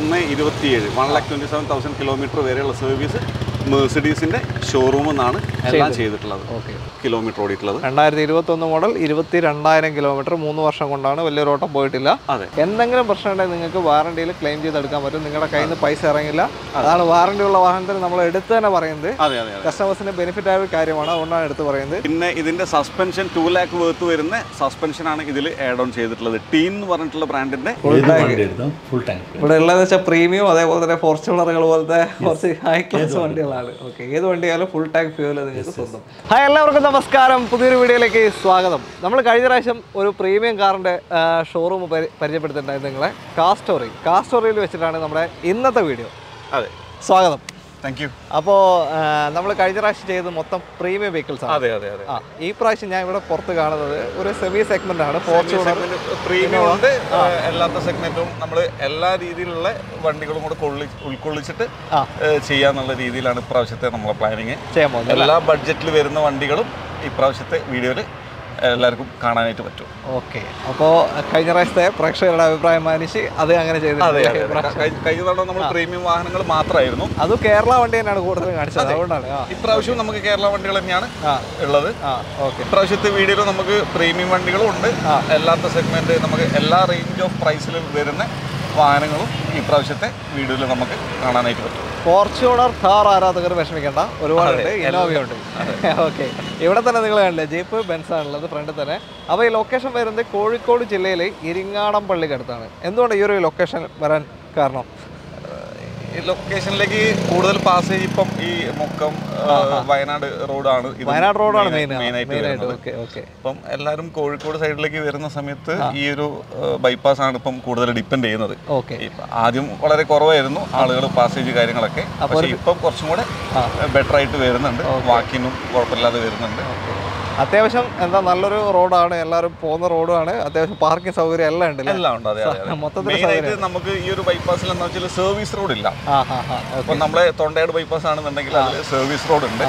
ഒന്ന് ഇരുപത്തിയേഴ്. One lakh twenty seven thousand kilometre വരെയുള്ള സർവീസ് മേഴ്സിഡീസിന്റെ ഷോറൂമിൽ നിന്നാണ് എല്ലാം ചെയ്തിട്ടുള്ളത്. ഓക്കെ. കിലോമീറ്റർ ഓടിയിട്ടുള്ളത്. രണ്ടായിരത്തി ഇരുപത്തി ഒന്ന് മോഡൽ ഇരുപത്തി രണ്ടായിരം കിലോമീറ്റർ മൂന്ന് വർഷം കൊണ്ടാണ് വലിയൊരു ഓട്ടം പോയിട്ടില്ല. അതെ. എന്തെങ്കിലും പ്രശ്നം ഉണ്ടെങ്കിൽ നിങ്ങൾക്ക് വാറണ്ടിയിൽ ക്ലെയിം ചെയ്തെടുക്കാൻ പറ്റും. നിങ്ങളുടെ കയ്യിൽ നിന്ന് പൈസ ഇറങ്ങില്ല. അതാണ് വാറണ്ടി ഉള്ള വാഹനത്തിന് നമ്മൾ എടുത്ത് തന്നെ പറയുന്നത്. അതെ അതെ അതെ. കസ്റ്റമേഴ്സിന് ബെനിഫിറ്റ് ആയ ഒരു കാര്യമാണ്. അതുകൊണ്ടാണ് എടുത്ത് പറയുന്നത്. പിന്നെ ഇതിന്റെ സസ്പെൻഷൻ ടു ലാക്ക് വേർത്ത് വരുന്ന സസ്പെൻഷൻ ആണ് ഇതിൽ ആഡ് ഓൺ ചെയ്തിട്ടുള്ളത്. ടീൻ എന്ന് പറഞ്ഞിട്ടുള്ള ബ്രാൻഡിന്റെ ഏത് വണ്ടി എടുത്തും ഫുൾ ടാങ്ക് ഇവിടെ ഉള്ളതെന്ന് വെച്ചാൽ പ്രീമിയം അതേപോലെ തന്നെ ഫോർച്യൂണറുകൾ പോലത്തെ കുറച്ച് ഹൈ ക്ലാസ് വണ്ടികളാണ് ഓക്കെ ഏത് വണ്ടിയാലും ഫുൾ ടാങ്ക് ഫ്യൂൽ നിങ്ങൾക്ക് സ്വന്തം. ഹായ് എല്ലാവർക്കും നമസ്കാരം. പുതിയൊരു വീഡിയോയിലേക്ക് സ്വാഗതം. നമ്മൾ കഴിഞ്ഞ പ്രാവശ്യം ഒരു പ്രീമിയം കാറിന്റെ ഷോറൂം പരിചയപ്പെടുത്തിയിട്ടുണ്ടായിരുന്നു നിങ്ങളെ. കാസ്റ്റോറി കാസ്റ്റോറിയിൽ വെച്ചിട്ടാണ് നമ്മുടെ ഇന്നത്തെ വീഡിയോ. അതെ. സ്വാഗതം. താങ്ക് യു അപ്പോൾ നമ്മൾ കഴിഞ്ഞ പ്രാവശ്യം ചെയ്തത് മൊത്തം പ്രീമിയം വെഹിക്കിൾസ് ആണ്. അതെ അതെ അതെ ആ ഈ പ്രാവശ്യം ഞാൻ ഇവിടെ പുറത്ത് കാണുന്നത് ഒരു സെമി സെഗ്മെന്റ് ആണ് ഫോർച്യൂണർ പ്രീമിയം ഉണ്ട്. അല്ലാത്ത സെഗ്മെന്റും നമ്മൾ എല്ലാ രീതിയിലുള്ള വണ്ടികളും കൂടെ കൊള്ളി ഉൾക്കൊള്ളിച്ചിട്ട്. ചെയ്യാന്നുള്ള രീതിയിലാണ് ഇപ്രാവശ്യത്തെ നമ്മളെ പ്ലാനിങ് ചെയ്യാൻ പോകുന്നത് എല്ലാ ബഡ്ജറ്റിൽ വരുന്ന വണ്ടികളും ഇപ്രാവശ്യത്തെ വീഡിയോയിൽ എല്ലാവർക്കും കാണാനായിട്ട് പറ്റും. ഓക്കെ. അപ്പോൾ കഴിഞ്ഞ പ്രാവശ്യത്തെ പ്രേക്ഷകരുടെ അഭിപ്രായം മാനിച്ച് അത് അങ്ങനെ ചെയ്തു. കഴിഞ്ഞ തവണ നമ്മൾ പ്രീമിയം വാഹനങ്ങൾ മാത്രമായിരുന്നു. അത് കേരള വണ്ടി തന്നെയാണ് കൂടുതൽ കാണിച്ചത്. അതുകൊണ്ടാണ്. ഇപ്രാവശ്യം നമുക്ക് കേരള വണ്ടികൾ തന്നെയാണ് ഉള്ളത്. ഓക്കെ. ഇപ്രാവശ്യത്തെ വീഡിയോയിൽ നമുക്ക് പ്രീമിയം വണ്ടികളും ഉണ്ട്. അല്ലാത്ത സെഗ്മെന്റ് നമുക്ക് എല്ലാ റേഞ്ച് ഓഫ് പ്രൈസിലും വരുന്ന വാഹനങ്ങളും ഈ പ്രാവശ്യത്തെ വീഡിയോയിൽ നമുക്ക് കാണാനായിട്ട് പറ്റും. ഫോർച്യൂണർ കാർ ആരാധകർ വിഷമിക്കേണ്ട. ഒരുപാടുണ്ട് ഇന്നോവയുണ്ട് ഓക്കെ ഇവിടെ തന്നെ നിങ്ങൾ കണ്ടില്ലേ ജീപ്പ് ബെൻസ് ആണുള്ളത് ഫ്രണ്ടിൽ തന്നെ. അപ്പോൾ ഈ ലൊക്കേഷൻ വരുന്നത് കോഴിക്കോട് ജില്ലയിലെ ഇരിങ്ങാടം പള്ളിക്കടുത്താണ്. എന്തുകൊണ്ട് ഈ ഒരു ലൊക്കേഷൻ വരാൻ കാരണം? ലൊക്കേഷനിലേക്ക് കൂടുതൽ പാസേജ് ഇപ്പം ഈ മുക്കം വയനാട് റോഡാണ്. വയനാട് റോഡാണ് മെയിൻ ആയിട്ട് അപ്പം എല്ലാവരും കോഴിക്കോട് സൈഡിലേക്ക് വരുന്ന സമയത്ത് ഈ ഒരു ബൈപ്പാസ് ആണ് ഇപ്പം കൂടുതൽ ഡിപ്പെൻഡ് ചെയ്യുന്നത്. ആദ്യം വളരെ കുറവായിരുന്നു ആളുകൾ പാസേജ് കാര്യങ്ങളൊക്കെ. പക്ഷേ ഇപ്പം കുറച്ചും കൂടെ ബെറ്റർ ആയിട്ട് വരുന്നുണ്ട്. വാക്കിനും കുഴപ്പമില്ലാതെ വരുന്നുണ്ട്. അത്യാവശ്യം എന്താ നല്ലൊരു റോഡാണ് എല്ലാവരും പോകുന്ന റോഡാണ് അത്യാവശ്യം പാർക്കിംഗ് സൗകര്യം എല്ലാം ഉണ്ട് എല്ലാം ഉണ്ട് അതെ മൊത്തത്തിൽ നമുക്ക് ഈ ഒരു ബൈപ്പാസിൽ എന്താ വെച്ചാൽ സർവീസ് റോഡ് ഇല്ല. അപ്പൊ നമ്മളെ തൊണ്ടയാട് ബൈപ്പാസ് ആണെന്നുണ്ടെങ്കിൽ അതിൽ സർവീസ് റോഡ് ഉണ്ട്.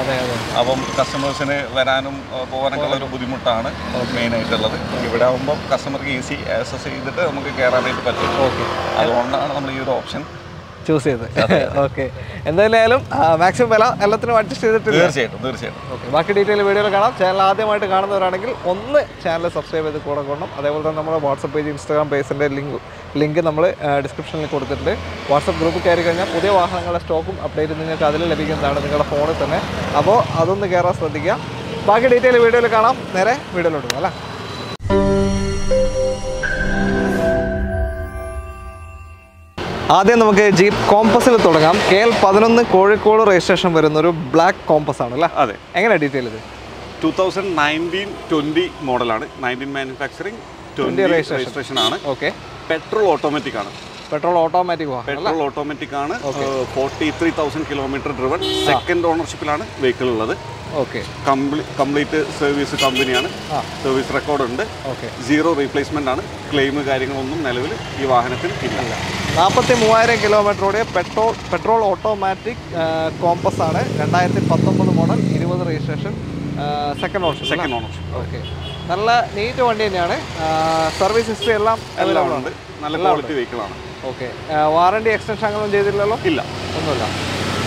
അപ്പം കസ്റ്റമേഴ്സിന് വരാനും പോകാനൊക്കെ ഒരു ബുദ്ധിമുട്ടാണ് മെയിൻ ആയിട്ടുള്ളത്. ഇവിടെ ആകുമ്പോൾ കസ്റ്റമർക്ക് ഈസി ആക്സസ് ചെയ്തിട്ട് നമുക്ക് കയറാനായിട്ട് പറ്റും. ഓക്കെ. അതുകൊണ്ടാണ് നമ്മൾ ഈ ഒരു ഓപ്ഷൻ ചൂസ് ചെയ്ത് ഓക്കെ എന്തായാലും മാക്സിമം വില എല്ലാത്തിനും അഡ്ജസ്റ്റ് ചെയ്തിട്ട് തീർച്ചയായിട്ടും തീർച്ചയായിട്ടും. ഓക്കെ ബാക്കി ഡീറ്റെയിൽ വീഡിയോയിൽ കാണാം. ചാനൽ ആദ്യമായിട്ട് കാണുന്നവരാണെങ്കിൽ ഒന്ന് ചാനൽ സബ്സ്ക്രൈബ് ചെയ്ത് കൂടെ കൊള്ളണം. അതേപോലെ തന്നെ നമ്മുടെ വാട്സപ്പ് പേജ് ഇൻസ്റ്റാഗ്രാം പേജിന്റെ ലിങ്ക് ലിങ്ക് നമ്മൾ ഡിസ്ക്രിപ്ഷനിൽ കൊടുത്തിട്ടുണ്ട്. വാട്സപ്പ് ഗ്രൂപ്പ് കയറി കഴിഞ്ഞാൽ പുതിയ വാഹനങ്ങളുടെ സ്റ്റോക്കും അപ്ഡേറ്റ് നിങ്ങൾക്ക് അതിൽ ലഭിക്കുന്നതാണ് നിങ്ങളുടെ ഫോണിൽ തന്നെ. അപ്പോൾ അതൊന്ന് കയറാൻ ശ്രദ്ധിക്കുക. ബാക്കി ഡീറ്റെയിൽ വീഡിയോയിൽ കാണാം. നേരെ വീഡിയോയിലോട്ട് അല്ലേ? ആദ്യം നമുക്ക് ജീപ്പ് കോമ്പസിൽ തുടങ്ങാം. കെ എൽ പതിനൊന്ന് കോഴിക്കോട് രജിസ്ട്രേഷൻ വരുന്ന ഒരു ബ്ലാക്ക് കോമ്പസ് ആണ് അല്ലേ അതെ എങ്ങനെയാണ് ഡീറ്റെയിൽ ഇത് ടൂ തൗസൻഡ് നയന്റീൻ ട്വന്റി മോഡലാണ് നയന്റീൻ മാനുഫാക്ചറിങ് ട്വന്റി രജിസ്ട്രേഷൻ ആണ്. ഓക്കെ പെട്രോൾ ഓട്ടോമാറ്റിക് ആണ്. പെട്രോൾ ഓട്ടോമാറ്റിക് പെട്രോൾ ഓട്ടോമാറ്റിക് ആണ്. Forty three thousand kilometre driven second ഓണർഷിപ്പിലാണ് vehicle ഉള്ളത്. ഓക്കെ. കംപ്ലീറ്റ് സർവീസ് കമ്പനിയാണ് സർവീസ് റെക്കോർഡ് ഉണ്ട്. ഓക്കെ. സീറോ റീപ്ലേസ്മെന്റ് ആണ്. Claim കാര്യങ്ങളൊന്നും നിലവിൽ ഈ വാഹനത്തിൽ ഇല്ല. നാൽപ്പത്തി മൂവായിരം കിലോമീറ്ററോടെ പെട്രോൾ പെട്രോൾ ഓട്ടോമാറ്റിക് കോമ്പസ് ആണ്. രണ്ടായിരത്തി പത്തൊമ്പത് മോഡൽ ഇരുപത് registration second owner second owner okay. നല്ല നീറ്റ് വണ്ടി തന്നെയാണ്. സർവീസ് ഹിസ്റ്ററി എല്ലാം എല്ലാം ഉണ്ട്. നല്ല ക്വാളിറ്റി വെഹിക്കിൾ ആണ്. ഓക്കെ വാറണ്ടി എക്സ്റ്റൻഷൻ അങ്ങനെയൊന്നും ചെയ്തില്ലല്ലോ ഇല്ല. ഒന്നുമില്ല.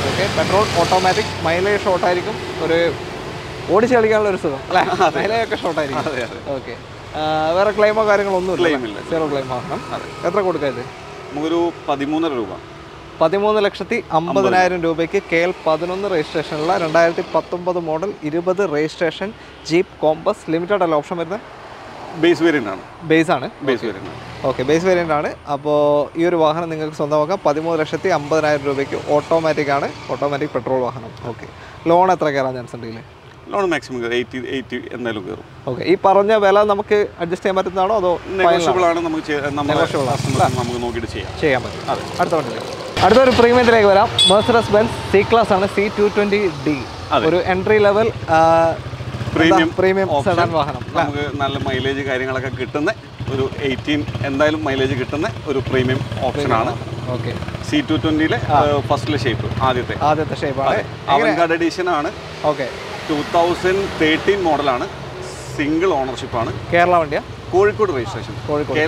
ഓക്കെ പെട്രോൾ ഓട്ടോമാറ്റിക് മൈലേജ് ഷോർട്ടായിരിക്കും ഒരു ഓടിച്ച് കളിക്കാനുള്ള ഒരു സുഖം അല്ലേ? മൈലേജ് ഒക്കെ ഷോർട്ടായിരിക്കും അതെ അതെ. ഓക്കെ വേറെ ക്ലെയിമോ കാര്യങ്ങളൊന്നും ക്ലെയിം ഇല്ല. സീറോ ക്ലെയിം വാഹനം എത്ര ഇത്? നമുക്കൊരു പതിമൂന്നര രൂപ. പതിമൂന്ന് ലക്ഷത്തി അമ്പതിനായിരം രൂപയ്ക്ക് കെ എൽ പതിനൊന്ന് രജിസ്ട്രേഷനുള്ള രണ്ടായിരത്തി പത്തൊമ്പത് മോഡൽ ഇരുപത് രജിസ്ട്രേഷൻ ജീപ്പ് കോമ്പസ് ലിമിറ്റഡ് അല്ല? ഓപ്ഷൻ വരുന്നത്? ബേസ് വേരിയന്റ് ആണ്. ബേസ് ആണ്. ബേസ് വേരിയന്റ് ആണ്. ഓക്കെ ബേസ് വേരിയന്റ് ആണ്. അപ്പോൾ ഈ ഒരു വാഹനം നിങ്ങൾക്ക് സ്വന്തമാക്കാം. പതിമൂന്ന് ലക്ഷത്തി അമ്പതിനായിരം രൂപയ്ക്ക് ഓട്ടോമാറ്റിക് ആണ്. ഓട്ടോമാറ്റിക് പെട്രോൾ വാഹനം. ഓക്കെ ലോൺ എത്ര കയറാൻ ചാൻസ് ഉണ്ട് ഇതിൽ ലോൺ മാക്സിമം എയ്റ്റി എയ്റ്റി എന്തായാലും കയറും. ഓക്കെ ഈ പറഞ്ഞ വില നമുക്ക് അഡ്ജസ്റ്റ് ചെയ്യാൻ പറ്റുന്നതാണോ അതോ നെഗോഷ്യബിൾ ആണ്? നമുക്ക് നമുക്ക് നോക്കിയിട്ട് ചെയ്യാം. ചെയ്യാൻ പറ്റും. അടുത്ത വണ്ടി അടുത്തൊരു പ്രീമിയത്തിലേക്ക് വരാം. മെഴ്സറസ് ബെൻസ് സി ക്ലാസ് ആണ് സി ടു ട്വന്റി ഡി ഒരു എൻട്രി ലെവൽ പ്രീമിയം. സെഡാൻ വാഹനം. നമുക്ക് നല്ല മൈലേജ് കാര്യങ്ങളൊക്കെ കിട്ടുന്ന ഒരു എയ്റ്റീൻ എന്തായാലും മൈലേജ് കിട്ടുന്ന ഒരു പ്രീമിയം ഓപ്ഷനാണ് ഓക്കെ സി ടു ട്വന്റിയിലെ ഫസ്റ്റിലെ ഷേപ്പ് ആദ്യത്തെ. ആദ്യത്തെ ഷേപ്പാണ് അവൻഗാർഡ് എഡീഷൻ ആണ്. ഓക്കെ ടൂ തൗസൻഡ് തേർട്ടീൻ മോഡലാണ് സിംഗിൾ ഓണർഷിപ്പ് ആണ്. കേരള വണ്ടിയാ? കോഴിക്കോട് രജിസ്ട്രേഷൻ കോഴിക്കോട്.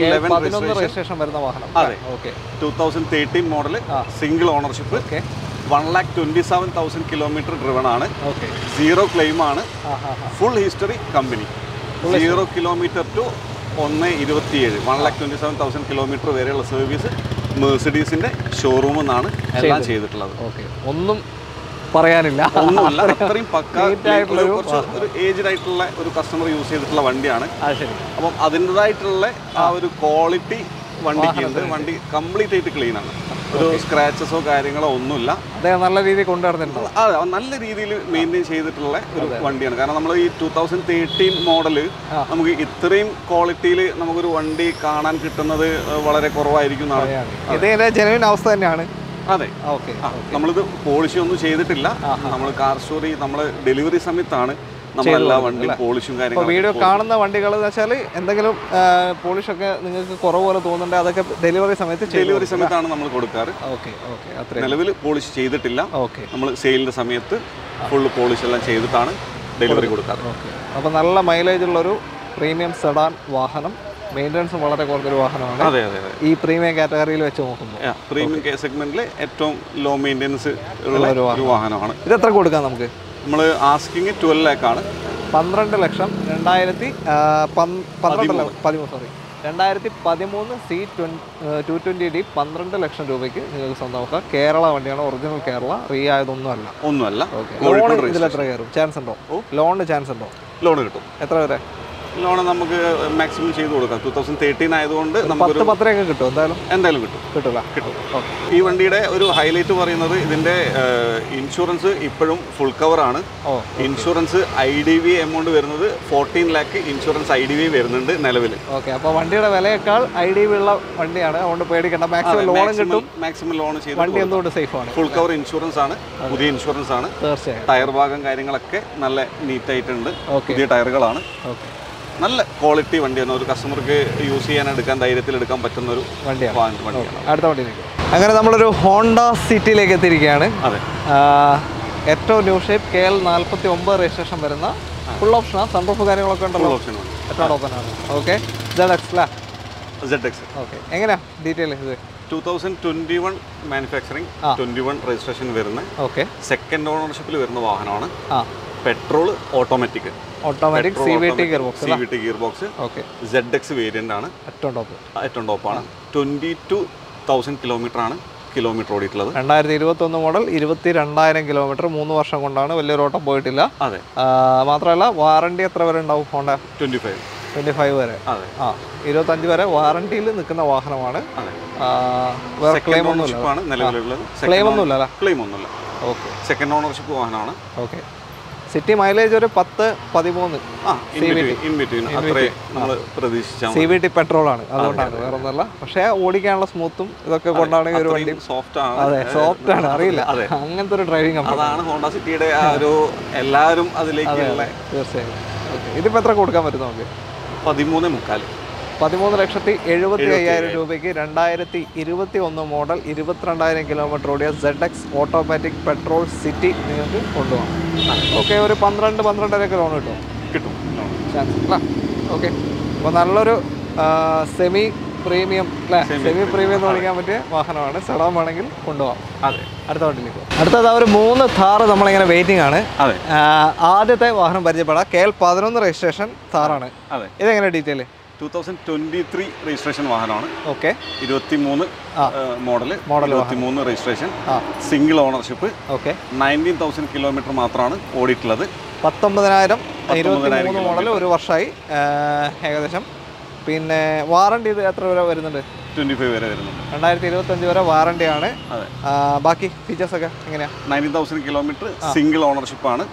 രജിസ്ട്രേഷൻ വരുന്ന വാഹനം. അതെ. Okay two thousand thirteen model single ownership okay one lakh twenty seven thousand kilometre driven ആണ്. സീറോ ക്ലെയിം ആണ് full history company zero kilometre to ഒന്ന് ഇരുപത്തിയേഴ് one lakh twenty seven thousand kilometre വരെയുള്ള service മേഴ്സിഡീസിന്റെ ഷോറൂമിൽ നിന്നാണ് എല്ലാം ചെയ്തിട്ടുള്ളത്. ഓക്കെ ഒന്നും പറയാനില്ല. ഒന്നുമല്ല. അത്രയും പക്ക ഒരു ഒരു കുറച്ച് ഒരു ഏജ്ഡ് ആയിട്ടുള്ള ഒരു കസ്റ്റമർ യൂസ് ചെയ്തിട്ടുള്ള വണ്ടിയാണ്. അപ്പം അതിന്റെതായിട്ടുള്ള ആ ഒരു ക്വാളിറ്റി വണ്ടിക്ക് ഉണ്ട്. വണ്ടി കംപ്ലീറ്റ് ആയിട്ട് ക്ലീൻ ആണ്. ഒരു സ്ക്രാച്ചസോ കാര്യങ്ങളോ ഒന്നുമില്ല. അദ്ദേഹം നല്ല രീതിയിൽ കൊണ്ടുവരുന്നുണ്ടോ അതെ നല്ല രീതിയിൽ മെയിന്റെയിൻ ചെയ്തിട്ടുള്ള ഒരു വണ്ടിയാണ്. കാരണം നമ്മൾ ഈ ടൂ തൗസൻഡ് തേർട്ടീൻ മോഡൽ നമുക്ക് ഇത്രയും ക്വാളിറ്റിയിൽ നമുക്കൊരു വണ്ടി കാണാൻ കിട്ടുന്നത് വളരെ കുറവായിരിക്കും എന്നാണ്. ജനുവിൻ അവസ്ഥ തന്നെയാണ്. അതെ. ഓക്കെ നമ്മളിത് പോളിഷി ഒന്നും ചെയ്തിട്ടില്ല. നമ്മൾ കാർ സ്റ്റോറി നമ്മൾ ഡെലിവറി സമയത്താണ് വണ്ടിയും പോളിഷും കാര്യങ്ങളും വീഡിയോ കാണുന്ന വണ്ടികൾ എന്ന് വെച്ചാൽ എന്തെങ്കിലും പോളിഷ് ഒക്കെ നിങ്ങൾക്ക് കുറവ് പോലെ തോന്നുന്നുണ്ട് അതൊക്കെ ഡെലിവറി സമയത്ത് ഡെലിവറി സമയത്താണ് നമ്മൾ കൊടുക്കാറ്. ഓക്കെ ഓക്കെ അത്ര. നിലവിൽ പോളിഷ് ചെയ്തിട്ടില്ല. ഓക്കെ. നമ്മൾ സെയിലിന്റെ സമയത്ത് ഫുൾ പോളിഷ് എല്ലാം ചെയ്തിട്ടാണ് ഡെലിവറി കൊടുക്കാറ്. ഓക്കെ. അപ്പോൾ നല്ല മൈലേജ് ഉള്ളൊരു പ്രീമിയം സെഡാൻ വാഹനം മെയിന്റനൻസും വളരെ കുറഞ്ഞൊരു വാഹനമാണ്. അതെ അതെ ഈ പ്രീമിയം കാറ്റഗറിയിൽ വെച്ച് നോക്കുമ്പോൾ. പ്രീമിയം സെഗ്മെന്റിലെ ഏറ്റവും ലോ മെയിന്റനൻസ് ഉള്ള ഒരു വാഹനമാണ്. ഇത് എത്ര കൊടുക്കാം നമുക്ക്? നമ്മൾ ആസ്കിങ് ട്വൽവ് ലാക്കാണ് പന്ത്രണ്ട് ലക്ഷം രണ്ടായിരത്തി പതിമൂന്ന്. സോറി രണ്ടായിരത്തി പതിമൂന്ന് സി ട്വൻ ടു ട്വന്റി ഡി പന്ത്രണ്ട് ലക്ഷം രൂപയ്ക്ക് നിങ്ങൾക്ക് സ്വന്തമാക്കാം. കേരള വണ്ടിയാണ് ഒറിജിനൽ കേരള റീ ആയതൊന്നുമല്ല. ഒന്നുമല്ല. ലോൺ ഇതിൽ എത്ര കയറും? ചാൻസ് ഉണ്ടോ? ലോണിന് ചാൻസ് ഉണ്ടോ? ലോൺ കിട്ടും. എത്ര വരെ? ലോൺ നമുക്ക് മാക്സിമം ചെയ്ത് കൊടുക്കാം. ടൂ തൗസൻഡ് തേർട്ടീൻ ആയതുകൊണ്ട് നമുക്ക് പത്രയൊക്കെ കിട്ടും എന്തായാലും. എന്തായാലും കിട്ടും. കിട്ടില്ല കിട്ടും. ഈ വണ്ടിയുടെ ഒരു ഹൈലൈറ്റ് പറയുന്നത് ഇതിന്റെ ഇൻഷുറൻസ് ഇപ്പോഴും ഫുൾ കവർ ആണ്. Insurance I D V amount വരുന്നത് fourteen lakh insurance I D V വരുന്നുണ്ട് നിലവിൽ. ഓക്കെ അപ്പോൾ വണ്ടിയുടെ വിലയേക്കാൾ ഐ ഡി വി ഉള്ള വണ്ടിയാണ്. അതുകൊണ്ട് പേടിക്കേണ്ട. മാക്സിമം ലോൺ കിട്ടും. മാക്സിമം ലോൺ ചെയ്ത് വണ്ടി എന്തുകൊണ്ട് സേഫ് ആണ്. ഫുൾ കവർ ഇൻഷുറൻസ് ആണ്. പുതിയ ഇൻഷുറൻസ് ആണ്. തീർച്ചയായും. ടയർ ഭാഗം കാര്യങ്ങളൊക്കെ നല്ല നീറ്റ് ആയിട്ടുണ്ട്. പുതിയ ടയറുകളാണ് ഓക്കെ. നല്ല ക്വാളിറ്റി വണ്ടിയാണ് ഒരു കസ്റ്റമർക്ക് യൂസ് ചെയ്യാൻ എടുക്കാൻ ധൈര്യത്തിൽ എടുക്കാൻ പറ്റുന്ന ഒരു വണ്ടിയാണ്. അടുത്ത വണ്ടിയിലേക്ക്. അങ്ങനെ നമ്മളൊരു ഹോണ്ട സിറ്റിയിലേക്ക് എത്തിയിരിക്കുകയാണ്. അതെ. ഏറ്റവും ന്യൂ ഷേപ്പ് കെ എൽ നാൽപ്പത്തി ഒമ്പത് രജിസ്ട്രേഷൻ വരുന്ന ഫുൾ ഓപ്ഷനാണ് സൺറൂഫ് കാര്യങ്ങളൊക്കെ ഉണ്ടല്ലോ. ഓപ്ഷൻ ഏറ്റവും ഓപ്പൺ ആണ്? ഓക്കെ. ഇതാണ് എക്സ്ലാ സെഡ് എക്സ് ഓക്കെ. എങ്ങനെയാ? ഡീറ്റെയിൽ ഇത്? Two thousand twenty one manufacturing twenty one registration വരുന്ന ഓക്കെ. സെക്കൻഡ് ഓണർഷിപ്പിൽ വരുന്ന വാഹനമാണ്. Petrol automatic. Automatic C V T gear box C V T gear box okay Z X variant ആണ്. ഏറ്റവും top ഏറ്റവും ടോപ്പാണ് ട്വന്റി ടു തൗസൻഡ് കിലോമീറ്റർ ആണ് kilometre ഓടിയിട്ടുള്ളത്. രണ്ടായിരത്തി ഇരുപത്തൊന്ന് മോഡൽ ഇരുപത്തി രണ്ടായിരം കിലോമീറ്റർ മൂന്ന് വർഷം കൊണ്ടാണ് വലിയൊരു ഓട്ടം പോയിട്ടില്ല. അതെ. മാത്രമല്ല വാറണ്ടി എത്ര വരെ ഉണ്ടാവും Honda? Twenty five twenty five വരെ ആ ഇരുപത്തഞ്ച് വരെ വാറണ്ടിയിൽ നിൽക്കുന്ന വാഹനമാണ്. വേറെ ക്ലെയിം ഒന്നുമില്ല. ക്ലെയിം ഒന്നുമില്ല ക്ലെയിം ഒന്നുമില്ല. ഓക്കെ സെക്കൻഡ് ഓണർഷിപ്പ് വാഹനമാണ്. ഓക്കെ സിറ്റി മൈലേജ് ഒരു പത്ത് പതിമൂന്ന്. സി വി ടി പെട്രോൾ ആണ്. അതുകൊണ്ടാണ് വേറെ ഒന്നല്ല പക്ഷെ ഓടിക്കാനുള്ള സ്മൂത്തും ഇതൊക്കെ കൊണ്ടാണെങ്കിൽ ഒരു വണ്ടി സോഫ്റ്റ് ആണ്. അതെ സോഫ്റ്റ് ആണ്. അറിയില്ല. അങ്ങനത്തെ ഒരു ഡ്രൈവിംഗ് ആണ് അതാണ് ഹോണ്ട സിറ്റിയുടെ ഒരു എല്ലാവരും അതിലേക്ക് തീർച്ചയായും. ഇതിപ്പോ എത്ര കൊടുക്കാൻ പറ്റും നമുക്ക്? പതിമൂന്ന് മുക്കാൽ പതിമൂന്ന് ലക്ഷത്തി എഴുപത്തി അയ്യായിരം രൂപയ്ക്ക് രണ്ടായിരത്തി ഇരുപത്തി ഒന്ന് മോഡൽ ഇരുപത്തിരണ്ടായിരം കിലോമീറ്റർ ഓടിയ Z X automatic petrol City നിങ്ങൾക്ക് കൊണ്ടുപോകാം. ഓക്കെ ഒരു പന്ത്രണ്ട് പന്ത്രണ്ടരയൊക്കെ ലോൺ കിട്ടും. കിട്ടും. ചാൻസ് അല്ല? ഓക്കെ. അപ്പോൾ നല്ലൊരു സെമി പ്രീമിയം അല്ലേ? സെമി പ്രീമിയം എന്ന് വിളിക്കാൻ പറ്റിയ വാഹനമാണ്. സെഡാൻ വേണമെങ്കിൽ കൊണ്ടുപോകാം. അതെ. അടുത്ത വണ്ടിയിലേക്ക് അടുത്തത് ആ ഒരു മൂന്ന് താറ് നമ്മളിങ്ങനെ വെയിറ്റിംഗ് ആണ്. അതെ. ആദ്യത്തെ വാഹനം പരിചയപ്പെടാം. കെ എൽ പതിനൊന്ന് രജിസ്ട്രേഷൻ താറാണ് അതെ. ഇതെങ്ങനെ detail two thousand twenty three registration വാഹനമാണ് ഓക്കെ ഇരുപത്തി മൂന്ന് മോഡൽ ഇരുപത്തി മൂന്ന് registration single ownership okay nineteen thousand kilometre മാത്രമാണ് ഓടിയിട്ടുള്ളത്. പത്തൊമ്പതിനായിരം ഇരുപത്തിമൂന്ന് മോഡൽ ഒരു വർഷമായി ഏകദേശം. പിന്നെ വാറണ്ടി ഇത് എത്ര വരെ വരുന്നുണ്ട്? ട്വന്റി ഫൈവ് വരെ വരുന്നുണ്ട്. രണ്ടായിരത്തി ഇരുപത്തഞ്ച് വരെ വാറണ്ടിയാണ് അതെ. ബാക്കി ഫീച്ചേഴ്സ് ഒക്കെ എങ്ങനെയാ? Nineteen thousand kilometre single ownership ആണ്.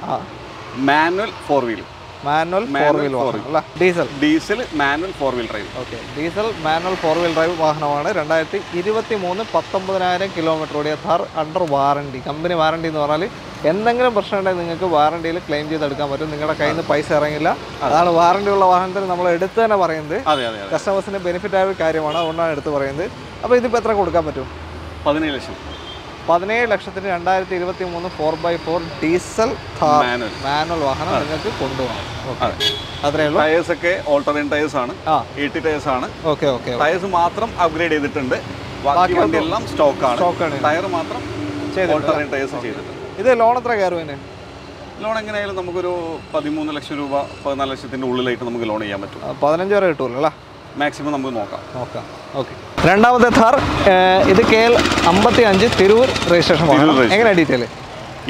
Manual four wheel manual four wheel വാഹനം diesel diesel manual four wheel drive okay diesel manual four wheel drive വാഹനമാണ്. രണ്ടായിരത്തി ഇരുപത്തി മൂന്ന് പത്തൊമ്പതിനായിരം കിലോമീറ്റർ ഓടിയ Thar under warranty company warranty എന്ന് പറഞ്ഞാൽ എന്തെങ്കിലും പ്രശ്നം ഉണ്ടെങ്കിൽ നിങ്ങൾക്ക് വാറണ്ടിയിൽ ക്ലെയിം ചെയ്തെടുക്കാൻ പറ്റും. നിങ്ങളുടെ കയ്യിൽ നിന്ന് പൈസ ഇറങ്ങില്ല. അതാണ് വാറണ്ടി ഉള്ള വാഹനത്തിൽ നമ്മൾ എടുത്ത് തന്നെ പറയുന്നത്. കസ്റ്റമേഴ്സിന് ബെനിഫിറ്റ് ആയ ഒരു കാര്യമാണ്. അതുകൊണ്ടാണ് എടുത്ത് പറയുന്നത്. അപ്പോൾ ഇതിപ്പോൾ എത്ര കൊടുക്കാൻ പറ്റും? പതിനേഴ് ലക്ഷം. പതിനേഴ് ലക്ഷത്തിന് രണ്ടായിരത്തി ഇരുപത്തി മൂന്ന് four by four diesel manual വാഹനം നിങ്ങൾക്ക് കൊണ്ടുപോകാം. അത്രേ ഉള്ളൂ. ടയേഴ്സ് ഒക്കെ ടയേഴ്സ് ആണ്. എയ്റ്റി ടയേഴ്സ് ആണ്. ഓക്കെ ഓക്കെ ടയേഴ്സ് മാത്രം അപ്ഗ്രേഡ് ചെയ്തിട്ടുണ്ട്. ബാക്കി വണ്ടി എല്ലാം സ്റ്റോക്ക് ആണ്. സ്റ്റോക്കാണ് ടയർ മാത്രം ഓൾട്ടർനേറ്റ് ടയേഴ്സ് ചെയ്തിട്ടുണ്ട്. ഇത് ലോൺ എത്ര കയറും ലോൺ എങ്ങനെയായാലും നമുക്കൊരു പതിമൂന്ന് ലക്ഷം രൂപ പതിനാല് ലക്ഷത്തിന്റെ ഉള്ളിലായിട്ട് നമുക്ക് ലോൺ ചെയ്യാൻ പറ്റും. പതിനഞ്ച് വരെ കിട്ടുമല്ലോ അല്ലേ മാക്സിമം നമുക്ക് നോക്കാം. നോക്കാം. ഓക്കെ രണ്ടാമത്തെ ഥാർ ഇത് കെ എൽ അമ്പത്തി അഞ്ച് തിരൂർ രജിസ്ട്രേഷൻ വാഹനം registration. എങ്ങനെ ഡീറ്റെയിൽ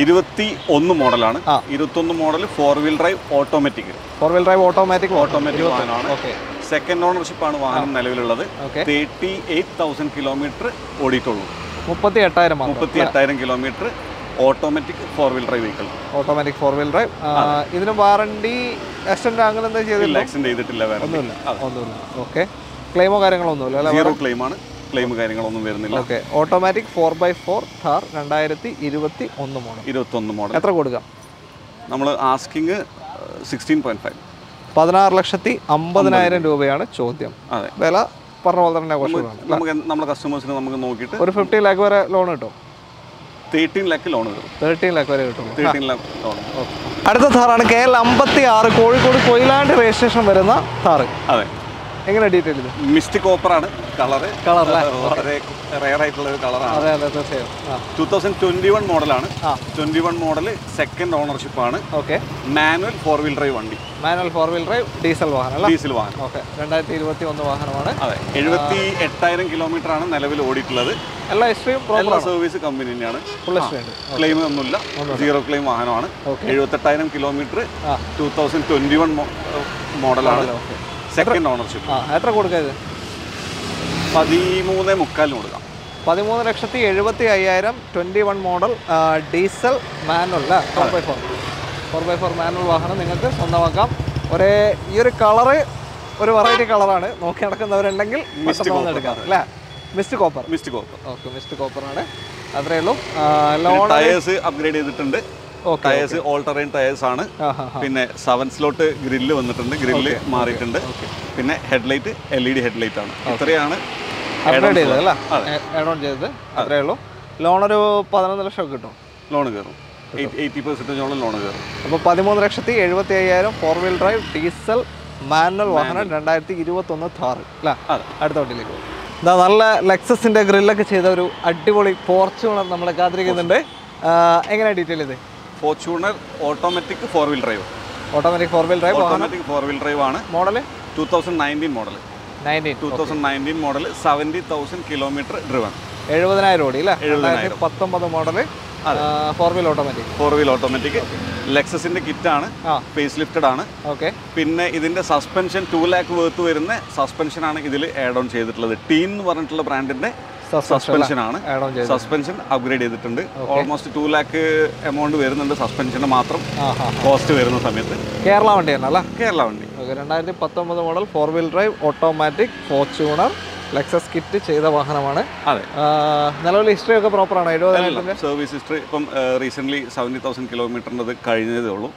ഇരുപത്തി ഒന്ന് മോഡലാണ്. ഇരുപത്തൊന്ന് model four wheel drive automatic four wheel drive automatic automatic വാഹനമാണ്. ഓക്കെ സെക്കൻഡ് ഓണർഷിപ്പ് ആണ് വാഹനം നിലവിലുള്ളത്. തേർട്ടി എയ്റ്റ് തൗസൻഡ് കിലോമീറ്റർ ഓടിയിട്ടുള്ളൂ. മുപ്പത്തി എട്ടായിരം മുപ്പത്തി എട്ടായിരം kilometre automatic four wheel drive vehicle. Automatic four wheel drive. ഇതിന് വാറണ്ടി എക്സ്റ്റൻഡ് അങ്ങനെ എന്താ ചെയ്തില്ല എക്സ്റ്റൻഡ് ചെയ്തിട്ടില്ല വേറെ ഒന്നുമില്ല ഒന്നുമില്ല. ഓക്കെ. ക്ലെയിമോ കാര്യങ്ങളോ ഒന്നുമില്ല അല്ലേ സീറോ ക്ലെയിം ആണ്. ക്ലെയിം കാര്യങ്ങളൊന്നും വരുന്നില്ല. Okay. Automatic four by four Thar രണ്ടായിരത്തി ഇരുപത്തി ഒന്ന് മോഡൽ ഇരുപത്തൊന്ന് മോഡൽ എത്ര കൊടുക്കാം? നമ്മൾ ആസ്കിങ് സിക്സ്റ്റീൻ പോയിന്റ് ഫൈവ് പതിനാറ് ലക്ഷത്തി അമ്പതിനായിരം രൂപയാണ് ചോദ്യം. അതെ. വില പറഞ്ഞ പോലെ തന്നെ നമുക്ക് നമ്മുടെ കസ്റ്റമേഴ്സിന് നമുക്ക് നോക്കിയിട്ട് ഒരു ഫിഫ്റ്റി ലാക്ക് വരെ ലോൺ കിട്ടും. തേർട്ടീൻ ലാക്ക് ലോൺ വരും. തേർട്ടീൻ ലാക്ക് വരെ കിട്ടും. തേർട്ടീൻ ലാക്ക് ലോൺ അടുത്ത താറാണ് കെ എൽ അമ്പത്തി ആറ് കോഴിക്കോട് കൊയിലാണ്ട് രജിസ്ട്രേഷൻ വരുന്ന താറ് അതെ. എങ്ങനെ ഡീറ്റെയിൽ ഇത്? മിസ്റ്റ് കോപ്പറാണ് കളറ് Colour. വളരെ റയർ ആയിട്ടുള്ള ഒരു കളറാണ് അതെ അതെ തീർച്ചയായും. ടൂ തൗസൻഡ് ട്വന്റി വൺ മോഡലാണ്. Twenty one model second ownership ആണ്. Okay manual four wheel drive വണ്ടി. Manual four wheel drive diesel വാഹനം ഡീസൽ വാഹനം. ഓക്കെ രണ്ടായിരത്തി ഇരുപത്തി ഒന്ന് വാഹനമാണ്. അതെ. എഴുപത്തി എട്ടായിരം കിലോമീറ്റർ ആണ് നിലവിൽ ഓടിയിട്ടുള്ളത്. എല്ലാ ഹിസ്റ്ററിയും എല്ലാ സർവീസ് കമ്പനി തന്നെയാണ്. ക്ലെയിം ഒന്നുമില്ല. സീറോ ക്ലെയിം വാഹനമാണ്. എഴുപത്തെട്ടായിരം kilometre. Two thousand twenty one മോഡലാണ് ഓക്കെ സെക്കൻഡ് ഓണർഷിപ്പ് ആ എത്ര കൊടുക്കുക ഇത് പതിമൂന്ന് മുക്കാലിന് കൊടുക്കാം. പതിമൂന്ന് ലക്ഷത്തി എഴുപത്തി അയ്യായിരം twenty one model diesel manual അല്ലേ four by four. Four by four manual വാഹനം നിങ്ങൾക്ക് സ്വന്തമാക്കാം. ഒരേ ഈ ഒരു കളറ് ഒരു വെറൈറ്റി കളറാണ്. നോക്കി നടക്കുന്നവരുണ്ടെങ്കിൽ എടുക്കാം അല്ലേ? Mist copper mist copper okay mist copper ആണ്. അത്രയേ ഉള്ളൂ. ലോൺ ടയേഴ്സ് അപ്ഗ്രേഡ് ചെയ്തിട്ടുണ്ട്. ടയേഴ്സ് ഓൾട്ടറൈൻ ടയേഴ്സ് ആണ് പിന്നെ സെവൻ സ്ലോട്ട് ഗ്രില്ല് വന്നിട്ടുണ്ട്. ഗ്രില്ല് മാറിയിട്ടുണ്ട്. പിന്നെ headlight L E D headlight ആണ്. ഇത്രയാണ് അപ്ഗ്രേഡ് ചെയ്തത് അല്ലേ? അതെ. ആഡ് ഓൺ ചെയ്തത്. അത്രേ ഉള്ളൂ. ലോൺ ഒരു പതിനൊന്ന് ലക്ഷം കിട്ടും. ലോൺ കയറും. എയ്റ്റി പെർസെന്റേജോളം ലോൺ കയറും. അപ്പോൾ പതിമൂന്ന് ലക്ഷത്തി എഴുപത്തി അയ്യായിരം four wheel drive diesel manual വാഹനം രണ്ടായിരത്തി ഇരുപത്തൊന്ന് ഒന്ന് അല്ലേ? അടുത്ത വണ്ടിയിലേക്ക് പോകും. ഇതാ നല്ല ലെക്സസിന്റെ ഗ്രില്ലൊക്കെ ചെയ്ത ഒരു അടിപൊളി ഫോർച്യൂണർ നമ്മളെ കാത്തിരിക്കുന്നുണ്ട്. എങ്ങനെയാണ് ഡീറ്റെയിൽ ഇത് Fortuner automatic four wheel drive automatic four wheel drive automatic four wheel drive ആണ്. Model two thousand nineteen model nineteen two thousand nineteen model seventy thousand kilometre driven എഴുപതിനായിരം ഓടി അല്ലേ? എഴുപതിനായിരം. പത്തൊമ്പത് model four wheel automatic four wheel automatic ലെക്സസിന്റെ kit ആണ് face lifted ആണ്. Okay പിന്നെ ഇതിന്റെ സസ്പെൻഷൻ ടു ലാക്ക് വേർത്ത് വരുന്ന സസ്പെൻഷൻ ആണ് ഇതിൽ ആഡ് ഓൺ ചെയ്തിട്ടുള്ളത്. ടീൻ എന്ന് പറഞ്ഞിട്ടുള്ള ബ്രാൻഡിന്റെ സസ്പെൻഷൻ ആണ്. ചെയ്ത് സസ്പെൻഷൻ അപ്ഗ്രേഡ് ചെയ്തിട്ടുണ്ട്. ഓൾമോസ്റ്റ് ടു ലാക്ക് എമൗണ്ട് വരുന്നുണ്ട് സസ്പെൻഷന് മാത്രം. കോസ്റ്റ് വരുന്ന സമയത്ത്. കേരള വണ്ടി അല്ലേ? കേരള വണ്ടി. രണ്ടായിരത്തി പത്തൊമ്പത് model four wheel drive automatic Fortuner Lexus kit ചെയ്ത വാഹനമാണ്. അതെ. നിലവിലെ നിലവിൽ ഹിസ്റ്ററി ഒക്കെ പ്രോപ്പർ ആണ്? സർവീസ് ഹിസ്റ്ററി ഇപ്പം റീസെന്റ് സെവന്റി തൗസൻഡ് കിലോമീറ്ററിന്റെ കഴിഞ്ഞതേ ഉള്ളൂ.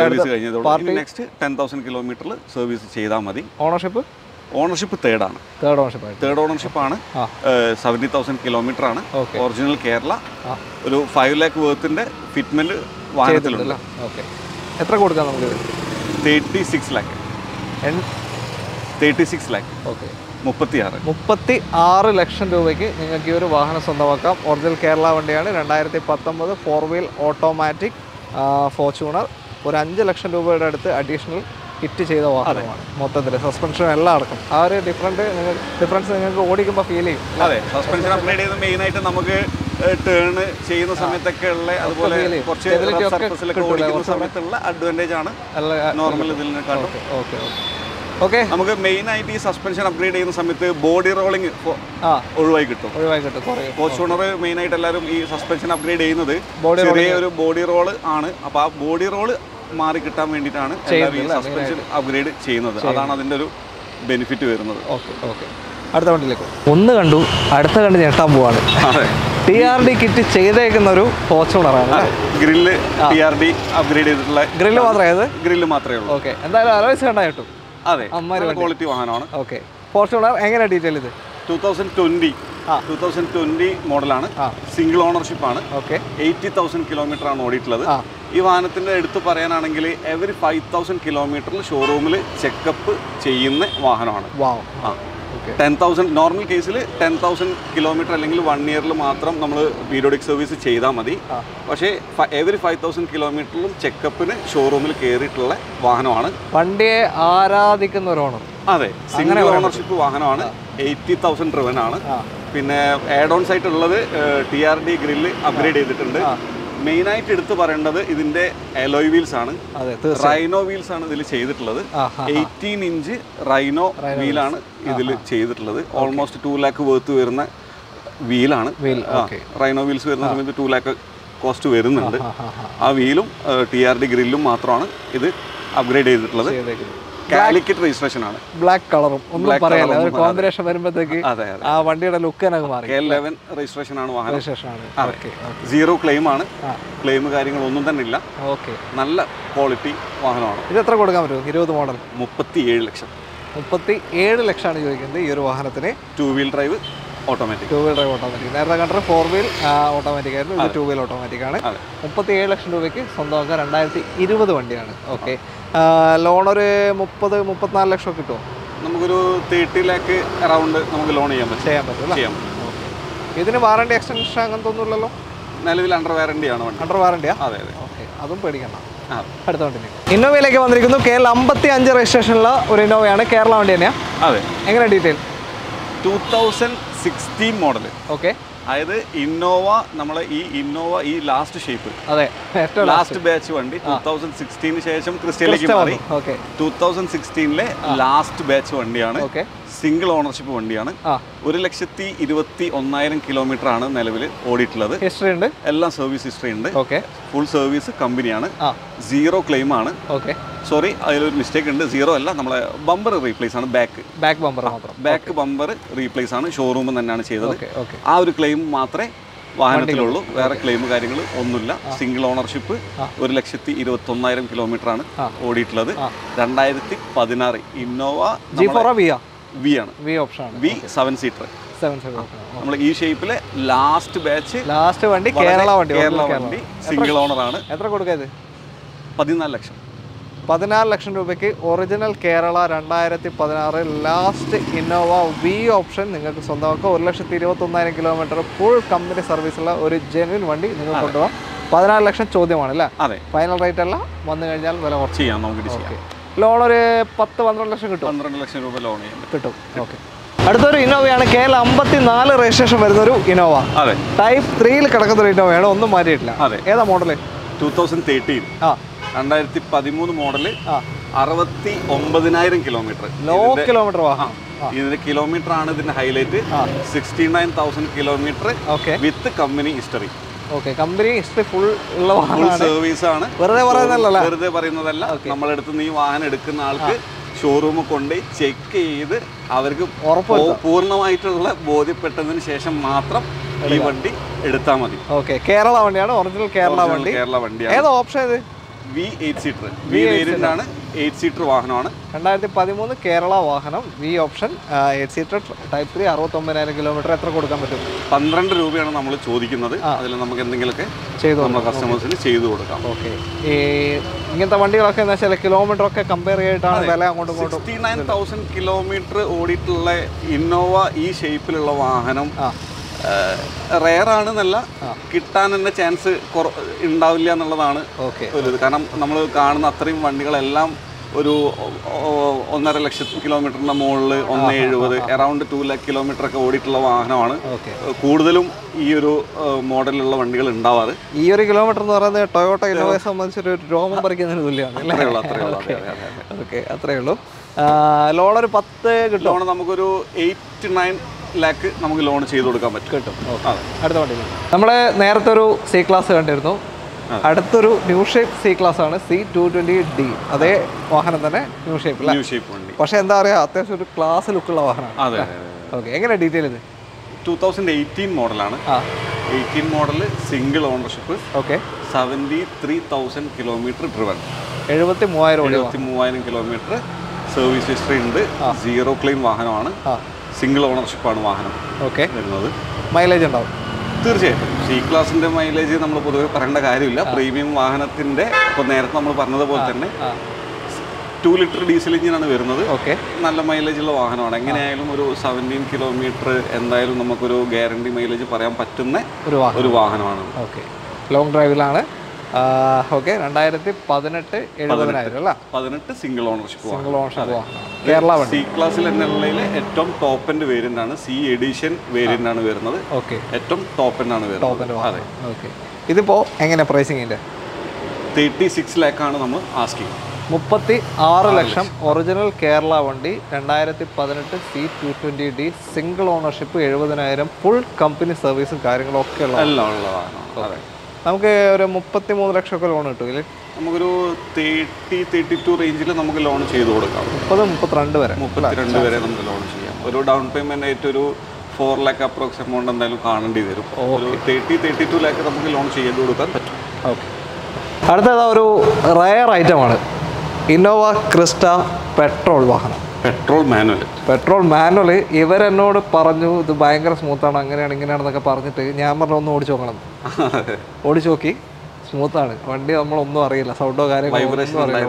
സർവീസ് കഴിഞ്ഞതേ ഉള്ളൂ. നെക്സ്റ്റ് ടെൻ തൗസൻഡ് കിലോമീറ്ററിൽ സർവീസ് ചെയ്താൽ മതി. ഓണർഷിപ്പ് ഓണർഷിപ്പ് തേർഡ് ആണ്. തേർഡ് ഓണർഷിപ്പ് തേർഡ് ഓണർഷിപ്പ് ആണ്. സെവന്റി തൗസൻഡ് കിലോമീറ്റർ ആണ്. ഒറിജിനൽ കേരള ഒരു ഫൈവ് ലാക്ക് വേർത്തിന്റെ ഫിറ്റ്മെന്റ് വാഹനത്തിലുണ്ട് എത്ര കൊടുക്കാം നമുക്ക് thirty six lakh thirty six lakh okay മുപ്പത്തി ആറ് മുപ്പത്തി ആറ് ലക്ഷം രൂപയ്ക്ക് നിങ്ങൾക്ക് ഈ ഒരു വാഹനം സ്വന്തമാക്കാം. ഒറിജിനൽ കേരള വണ്ടിയാണ്. രണ്ടായിരത്തി പത്തൊമ്പത് ഫോർ വീൽ ഓട്ടോമാറ്റിക് ഫോർച്യൂണർ ഒരു അഞ്ച് ലക്ഷം രൂപയുടെ അടുത്ത് അഡീഷണൽ കിറ്റ് ചെയ്ത വാഹനമാണ്. മൊത്തത്തിൽ സസ്പെൻഷൻ എല്ലാം അടക്കം. ആ ഒരു ഡിഫറന്റ് നിങ്ങൾ ഡിഫറൻസ് നിങ്ങൾക്ക് ഓടിക്കുമ്പോൾ ഫീൽ ചെയ്യും. അതെ സസ്പെൻഷൻ അപ്ഗ്രേഡ് ചെയ്ത് മെയിൻ ആയിട്ട് നമുക്ക് ടേൺ ചെയ്യുന്ന സമയത്തൊക്കെ ഉള്ള അതുപോലെ കുറച്ച് സർഫസിലൊക്കെ ഓടിക്കുന്ന സമയത്തുള്ള അഡ്വാന്റേജ് ആണ് നോർമൽ ഇതിനെക്കാട്ടും ഓക്കെ ഓക്കെ ഓക്കെ. നമുക്ക് മെയിൻ ആയിട്ട് ഈ സസ്പെൻഷൻ അപ്ഗ്രേഡ് ചെയ്യുന്ന സമയത്ത് ബോഡി റോളിംഗ് ഒഴിവായി കിട്ടും. ഒഴിവായി കിട്ടും ഫോർച്യൂണർ മെയിൻ ആയിട്ട് എല്ലാവരും ഈ സസ്പെൻഷൻ അപ്ഗ്രേഡ് ചെയ്യുന്നത് ചെറിയ ഒരു ബോഡി റോൾ ആണ്. അപ്പോൾ ആ ബോഡി റോൾ മാറി കിട്ടാൻ വേണ്ടിയിട്ടാണ് സസ്പെൻഷൻ അപ്ഗ്രേഡ് ചെയ്യുന്നത്. അതാണ് അതിന്റെ ഒരു ബെനിഫിറ്റ് വരുന്നത്. Okay okay. അടുത്ത വണ്ടിയിലേക്ക്. ഒന്ന് കണ്ടു അടുത്ത കണ്ട് ഞെട്ടാൻ പോവാണ്. അതെ. ടി ആർ ഡി കിറ്റ് ചെയ്തേക്കുന്ന ഒരു ഫോർച്യൂണറാണ് grille T R D upgrade ചെയ്തിട്ടുള്ള ഗ്രില്ല് മാത്രമേ ഗ്രില്ല് മാത്രമേ ഉള്ളൂ. ഓക്കെ. എന്തായാലും അലോയ്സ് കണ്ടാ കിട്ടും. അതെ. അമ്മ ക്വാളിറ്റി വാഹനമാണ്. ഓക്കെ. ഫോർച്യൂണർ എങ്ങനെയാണ് ഡീറ്റെയിൽ ഇത്? Two thousand twenty two thousand twenty മോഡലാണ് സിംഗിൾ ഓണർഷിപ്പ് ആണ്. ഓക്കെ എയ്റ്റി തൗസൻഡ് കിലോമീറ്റർ ആണ് ഓടിയിട്ടുള്ളത്. ഈ വാഹനത്തിന്റെ എടുത്ത് പറയാനാണെങ്കിൽ എവറി ഫൈവ് തൗസൻഡ് കിലോമീറ്ററിൽ ഷോറൂമിൽ ചെക്കപ്പ് ചെയ്യുന്ന വാഹനമാണ്. ആ. ടെൻ തൗസൻഡ് നോർമൽ കേസിൽ ടെൻ തൗസൻഡ് കിലോമീറ്റർ അല്ലെങ്കിൽ വൺ ഇയറിൽ മാത്രം നമ്മൾ പീരിയോഡിക് സർവീസ് ചെയ്താൽ മതി. പക്ഷേ എവറി ഫൈവ് തൗസൻഡ് കിലോമീറ്ററിലും ചെക്കപ്പിന് ഷോറൂമിൽ കയറിയിട്ടുള്ള വാഹനമാണ്. വണ്ടിയെ ആരാധിക്കുന്ന ഒരു ഓണർ അതെ. സിംഗിൾ ഓണർഷിപ്പ് വാഹനമാണ്. എയ്റ്റി തൗസൻഡ് ഡ്രിവൻ ആണ്. പിന്നെ ആഡ് ഓൺസ് ആയിട്ടുള്ളത് T R D grille upgrade ചെയ്തിട്ടുണ്ട്. മെയിൻ ആയിട്ട് എടുത്തു പറയേണ്ടത് ഇതിന്റെ അലോയ് വീൽസ് ആണ്. റൈനോ വീൽസ് ആണ് ഇതിൽ ചെയ്തിട്ടുള്ളത്. എയ്റ്റീൻ ഇഞ്ച് റൈനോ വീലാണ് ഇതിൽ ചെയ്തിട്ടുള്ളത്. ഓൾമോസ്റ്റ് ടു ലാക്ക് വേർത്ത് വരുന്ന വീലാണ് റൈനോ വീൽസ് വരുന്ന സമയത്ത് ടു ലാക്ക് കോസ്റ്റ് വരുന്നുണ്ട്. ആ വീലും ടി ആർ ഡി ഗ്രില്ലും മാത്രമാണ് ഇത് അപ്ഗ്രേഡ് ചെയ്തിട്ടുള്ളത്. കാലിക്കറ്റ് രജിസ്ട്രേഷൻ ആണ്. ബ്ലാക്ക് കളറും ഒന്നും പറയാനില്ല ഒരു കോമ്പിനേഷൻ വരുമ്പോഴത്തേക്ക് ആ വണ്ടിയുടെ ലുക്ക് തന്നെ മാറി. ലെവൻ രജിസ്ട്രേഷൻ ആണ് വാഹനം. രജിസ്ട്രേഷനാണ് ഓക്കെ സീറോ ക്ലെയിം ആണ്. ക്ലെയിം കാര്യങ്ങളൊന്നും തന്നെ ഇല്ല. ഓക്കെ നല്ല ക്വാളിറ്റി വാഹനമാണ്. ഇത് എത്ര കൊടുക്കാൻ പറ്റും? ഇരുപത് മോഡൽ മുപ്പത്തി ഏഴ് ലക്ഷം. മുപ്പത്തി ഏഴ് ലക്ഷമാണ് ചോദിക്കുന്നത് ഈ ഒരു വാഹനത്തിന്. Two wheel drive automatic two wheel drive automatic നേരത്തെ കണ്ടത് ഫോർ വീൽ ഓട്ടോമാറ്റിക് ആയിരുന്നു. ഇത് ടൂ വീൽ ഓട്ടോമാറ്റിക് ആണ്. മുപ്പത്തി ഏഴ് ലക്ഷം രൂപയ്ക്ക് സ്വന്തമാക്കുക രണ്ടായിരത്തി ഇരുപത് വണ്ടിയാണ്. ഓക്കെ ലോൺ ഒരു മുപ്പത് മുപ്പത്തിനാല് ലക്ഷം കിട്ടുമോ? നമുക്കൊരു തേർട്ടി ലാക്ക് അറൗണ്ട് നമുക്ക് ലോൺ ചെയ്യാൻ പറ്റും. ചെയ്യാൻ പറ്റും ചെയ്യാം ഇതിന് വാറണ്ടി എക്സ്റ്റൻഷൻ അങ്ങനത്തെ ഒന്നുമില്ലല്ലോ നിലവിൽ അണ്ടർ വാറണ്ടി ആണ് വണ്ടി. അണ്ടർ വാറണ്ടിയാ അതെ അതെ. ഓക്കെ. അതും പേടിക്കണം ആ. അടുത്ത വണ്ടി ഇന്നോവയിലേക്ക് വന്നിരിക്കുന്നു. കേരള അമ്പത്തി അഞ്ച് രജിസ്ട്രേഷനുള്ള ഒരു ഇന്നോവയാണ്. കേരള വണ്ടി തന്നെയാണ് അതെ. എങ്ങനെ detail two thousand sixteen model okay. അതായത് ഇന്നോവ നമ്മളെ ഈ ഇന്നോവ ഈ ലാസ്റ്റ് ഷേപ്പ് അതെ ഏറ്റവും ലാസ്റ്റ് ബാച്ച് വണ്ടി ടൂ തൗസൻഡ് സിക്സ്റ്റീന് ശേഷം ക്രിസ്റ്റയിലേക്ക് മാറി. ടൂ തൗസൻഡ് സിക്സ്റ്റീനിലെ ലാസ്റ്റ് ബാച്ച് വണ്ടിയാണ്. ഓക്കെ സിംഗിൾ ഓണർഷിപ്പ് വണ്ടിയാണ്. ഒരു ലക്ഷത്തി ഇരുപത്തി ഒന്നായിരം കിലോമീറ്റർ ആണ് നിലവിൽ ഓടിയിട്ടുള്ളത്. ഹിസ്റ്ററി ഉണ്ട്. എല്ലാം സർവീസ് ഹിസ്റ്ററി ഉണ്ട്. ഓക്കെ ഫുൾ സർവീസ് കമ്പനിയാണ് സീറോ ക്ലെയിം ആണ്. ഓക്കെ സോറി അതിലൊരു മിസ്റ്റേക്ക് ഉണ്ട്. സീറോ അല്ല നമ്മളെ ബമ്പർ റീപ്ലേസ് ആണ് back back bumper back bumper replace ആണ്. ഷോറൂമ് തന്നെയാണ് ചെയ്തത്. ആ ഒരു ക്ലെയിം മാത്രമേ വാഹനത്തിലുള്ളൂ. വേറെ ക്ലെയിം കാര്യങ്ങൾ ഒന്നുമില്ല. സിംഗിൾ ഓണർഷിപ്പ് ഒരു ലക്ഷത്തി ഇരുപത്തി ഒന്നായിരം കിലോമീറ്റർ ആണ് ഓടിയിട്ടുള്ളത്. രണ്ടായിരത്തി പതിനാറ് ഇന്നോവ ജി ഫോർ വിയാ വി ആണ്. വി ഓപ്ഷൻ ആണ്. V seven seater seven okay നമ്മൾ ഈ ഷേപ്പിലെ ലാസ്റ്റ് ബാച്ച് ലാസ്റ്റ് വണ്ടി കേരള വണ്ടി കേരള വണ്ടി സിംഗിൾ ഓണർ ആണ്. എത്ര കൊടുക്കുക പതിനാല് ലക്ഷം. പതിനാല് ലക്ഷം രൂപയ്ക്ക് ഒറിജിനൽ കേരള രണ്ടായിരത്തി പതിനാറ് ലാസ്റ്റ് ഇന്നോവ വി ഓപ്ഷൻ നിങ്ങൾക്ക് സ്വന്തമാക്കുക ഒരു ലക്ഷത്തി ഇരുപത്തൊന്നായിരം കിലോമീറ്റർ ഫുൾ കമ്പനി സർവീസുള്ള ഒരു ജെനുവിൻ വണ്ടി നിങ്ങൾ കൊണ്ടുപോകാം. പതിനാല് ലക്ഷം ചോദ്യമാണ് അല്ലേ? അതെ. ഫൈനൽ റേറ്റ് അല്ല വന്നു കഴിഞ്ഞാൽ വില കുറച്ച്. ചെയ്യാം നമുക്ക് ലോൺ ഒരു പത്ത് പന്ത്രണ്ട് ലക്ഷം കിട്ടും. പന്ത്രണ്ട് ലക്ഷം രൂപ ലോൺ കിട്ടും. ഓക്കെ. അടുത്തൊരു ഇന്നോവയാണ് കെ എൽ അമ്പത്തി നാല് രജിസ്ട്രേഷൻ വരുന്ന ഒരു ഇന്നോവ. അതെ. ടൈപ്പ് ത്രീയിൽ കിടക്കുന്ന ഒരു ഇന്നോവയാണ് ഒന്നും മാറ്റിയിട്ടില്ല. അതെ. ഏതാ മോഡൽ ടൂ തൗസൻഡ് തേർട്ടീൻ ആ. രണ്ടായിരത്തി പതിമൂന്ന് മോഡൽ ആ അറുപത്തി ഒമ്പതിനായിരം കിലോമീറ്റർ ലോ കിലോമീറ്റർ വാഹനം ഇതിന്റെ കിലോമീറ്റർ ആണ് ഇതിന്റെ highlight sixty nine thousand kilometre okay. With company history okay company history full ഉള്ള സർവീസ് ആണ്. വെറുതെ പറയുന്നതല്ല. വെറുതെ പറയുന്നതല്ല. നമ്മളെടുത്ത് നീ വാഹനം എടുക്കുന്ന ആൾക്ക് ഷോറൂമിൽ കൊണ്ട് ചെക്ക് ചെയ്ത് അവർക്ക് പൂർണമായിട്ടുള്ള ബോധ്യപ്പെട്ടതിന് ശേഷം മാത്രം ഈ വണ്ടി എടുത്താൽ മതി. ഓക്കെ കേരള വണ്ടിയാണ് ഒറിജിനൽ കേരള വണ്ടി. കേരള വണ്ടിയാണ്. ഏതാ ഓപ്ഷൻ ഇത്? V eight seater V variant ആണ്. എയ്റ്റ് സീറ്റർ വാഹനമാണ്. രണ്ടായിരത്തി പതിമൂന്ന് കേരള വാഹനം V option eight seater type three അറുപത്തൊമ്പതിനായിരം kilometre എത്ര കൊടുക്കാൻ പറ്റും? പന്ത്രണ്ട് രൂപയാണ് നമ്മൾ ചോദിക്കുന്നത്. അതിൽ നമുക്ക് എന്തെങ്കിലുമൊക്കെ ചെയ്തു നമ്മുടെ കസ്റ്റമേഴ്സിന് ചെയ്തു കൊടുക്കാം. ഓക്കെ. ഈ ഇങ്ങനത്തെ വണ്ടികളൊക്കെ എന്ന് വെച്ചാൽ കിലോമീറ്റർ ഒക്കെ കമ്പയർ ചെയ്തിട്ടാണ് വില അങ്ങോട്ട് സിക്സ്റ്റി നയൻ തൗസൻഡ് കിലോമീറ്റർ ഓടിയിട്ടുള്ള ഇന്നോവ ഈ ഷേപ്പിലുള്ള വാഹനം ആണെന്നല്ല കിട്ടാൻ തന്നെ ചാൻസ് ഉണ്ടാവില്ല എന്നുള്ളതാണ് ഓക്കെ. ഒരു ഇത് കാരണം നമ്മൾ കാണുന്ന അത്രയും വണ്ടികളെല്ലാം ഒരു ഒന്നര ലക്ഷത്തി കിലോമീറ്ററിന്റെ മുകളിൽ ഒന്ന് എഴുപത് അറൗണ്ട് ടു ലാക്ക് കിലോമീറ്റർ ഒക്കെ ഓടിയിട്ടുള്ള വാഹനമാണ്. കൂടുതലും ഈ ഒരു മോഡലിലുള്ള വണ്ടികൾ ഉണ്ടാവാറ്. ഈ ഒരു കിലോമീറ്റർ എന്ന് പറയുന്നത് ടൊയോട്ട ഇന്നോവയെ സംബന്ധിച്ചൊരു രോമം പറിക്കുന്നതിന് തുല്യമാണ് അത്രേ ഉള്ളൂ അത്രേ ഉള്ളൂ. ഓക്കെ. അത്രേ ഉള്ളൂ. ലോൺ ഒരു പത്ത് കിട്ടും ലോൺ നമുക്കൊരു എയ്റ്റ് നയൻ ലാക്ക് നമുക്ക് ലോൺ ചെയ്ത് കൊടുക്കാൻ പറ്റും. കേട്ടോ. അടുത്ത വണ്ടി നമ്മളെ നേരത്തെ ഒരു സി ക്ലാസ് കണ്ടിരുന്നു. അടുത്തൊരു ന്യൂ ഷേപ്പ് സി ക്ലാസ് ആണ് സി ടു ട്വന്റി ഡി. അതേ വാഹനം തന്നെ ന്യൂ ഷേപ്പ് ന്യൂ ഷേപ്പ് വണ്ടി. പക്ഷെ എന്താ പറയുക അത്യാവശ്യം ഒരു ക്ലാസ് ലുക്കുള്ള വാഹനമാണ്. അതെ ഓക്കെ എങ്ങനെ ഡീറ്റെയിൽ ഇത്? ടൂ തൗസൻഡ് എയ്റ്റീൻ മോഡലാണ്. Eighteen model single ownership okay. Seventy three thousand kilometre driven എഴുപത്തി മൂവായിരം എഴുപത്തി മൂവായിരം കിലോമീറ്റർ സർവീസ് ഹിസ്റ്ററി ഉണ്ട്. സീറോ ക്ലെയിം വാഹനമാണ്. സിംഗിൾ ഓണർഷിപ്പാണ് വാഹനം ഓക്കെ. വരുന്നത്. മൈലേജ് ഉണ്ടാവും. തീർച്ചയായിട്ടും. സി ക്ലാസിന്റെ മൈലേജ് നമ്മൾ പൊതുവെ പറയേണ്ട കാര്യമില്ല. പ്രീമിയം വാഹനത്തിന്റെ ഇപ്പോൾ നേരത്തെ നമ്മൾ പറഞ്ഞതുപോലെ തന്നെ ടു ലിറ്റർ ഡീസൽ എഞ്ചിനാണ് വരുന്നത്. ഓക്കെ. നല്ല മൈലേജ് ഉള്ള വാഹനമാണ്. എങ്ങനെയായാലും ഒരു സെവന്റീൻ കിലോമീറ്റർ എന്തായാലും നമുക്കൊരു ഗ്യാരണ്ടി മൈലേജ് പറയാൻ പറ്റുന്ന ഒരു വാഹനമാണ്. ഓക്കെ. ലോങ് ഡ്രൈവിലാണ് ഓക്കെ രണ്ടായിരത്തി പതിനെട്ട് എഴുപതിനായിരം അല്ല പതിനെട്ട് single ownership single ownership Kerala C ക്ലാസ്സിൽ എന്നുള്ളതിൽ ഏറ്റവും ടോപ്പ് എൻഡ് വേരിയന്റ് ആണ്. സി എഡിഷൻ വേരിയന്റ് ആണ് വരുന്നത്. ഓക്കെ. ഏറ്റവും ടോപ്പ് എൻഡ് ആണ് വരുന്നത്. ഓക്കെ. ഇതിപ്പോ എങ്ങനെ പ്രൈസിങ്ങിന്റെ തേർട്ടി സിക്സ് ലാക്ക് ആണ് നമ്മൾ ആസ്കിങ് മുപ്പത്തി ആറ് ലക്ഷം ഒറിജിനൽ കേരള വണ്ടി രണ്ടായിരത്തി പതിനെട്ട് C two twenty D single ownership എഴുപതിനായിരം ഫുൾ കമ്പനി സർവീസും കാര്യങ്ങളൊക്കെ ഉള്ള എല്ലാം ഉള്ളതാണ് അതെ. നമുക്ക് ഒരു മുപ്പത്തി മൂന്ന് ലക്ഷമൊക്കെ ലോൺ കിട്ടും നമുക്കൊരു തേർട്ടി തേർട്ടി ടു റേഞ്ചിൽ നമുക്ക് ലോൺ ചെയ്ത് കൊടുക്കാം. മുപ്പത് മുപ്പത്തിരണ്ട് വരെ. മുപ്പത്തിരണ്ട് വരെ നമുക്ക് ലോൺ ചെയ്യാം. ഒരു ഡൗൺ പേയ്മെന്റ് ആയിട്ട് ഒരു ഫോർ ലാക്ക് അപ്രോക്സ് എമൗണ്ട് എന്തായാലും കാണേണ്ടി വരും. ഒരു തേർട്ടി തേർട്ടി ടു ലാക്ക് നമുക്ക് ലോൺ ചെയ്ത് കൊടുക്കാൻ പറ്റും. ഓക്കെ അടുത്തത് ഒരു റയർ ഐറ്റമാണ് ഇന്നോവ ക്രിസ്റ്റ പെട്രോൾ വാഹനം. Petrol manual. Petrol manual. ഇവരെന്നോട് പറഞ്ഞു ഇത് ഭയങ്കര സ്മൂത്താണ് അങ്ങനെയാണ് ഇങ്ങനെയാണെന്നൊക്കെ പറഞ്ഞിട്ട് ഞാൻ പറഞ്ഞു ഒന്ന് ഓടിച്ചു നോക്കണം. ഓടിച്ചു നോക്കി. സ്മൂത്താണ്. വണ്ടി നമ്മളൊന്നും അറിയില്ല. സൗണ്ടോ കാര്യങ്ങളോ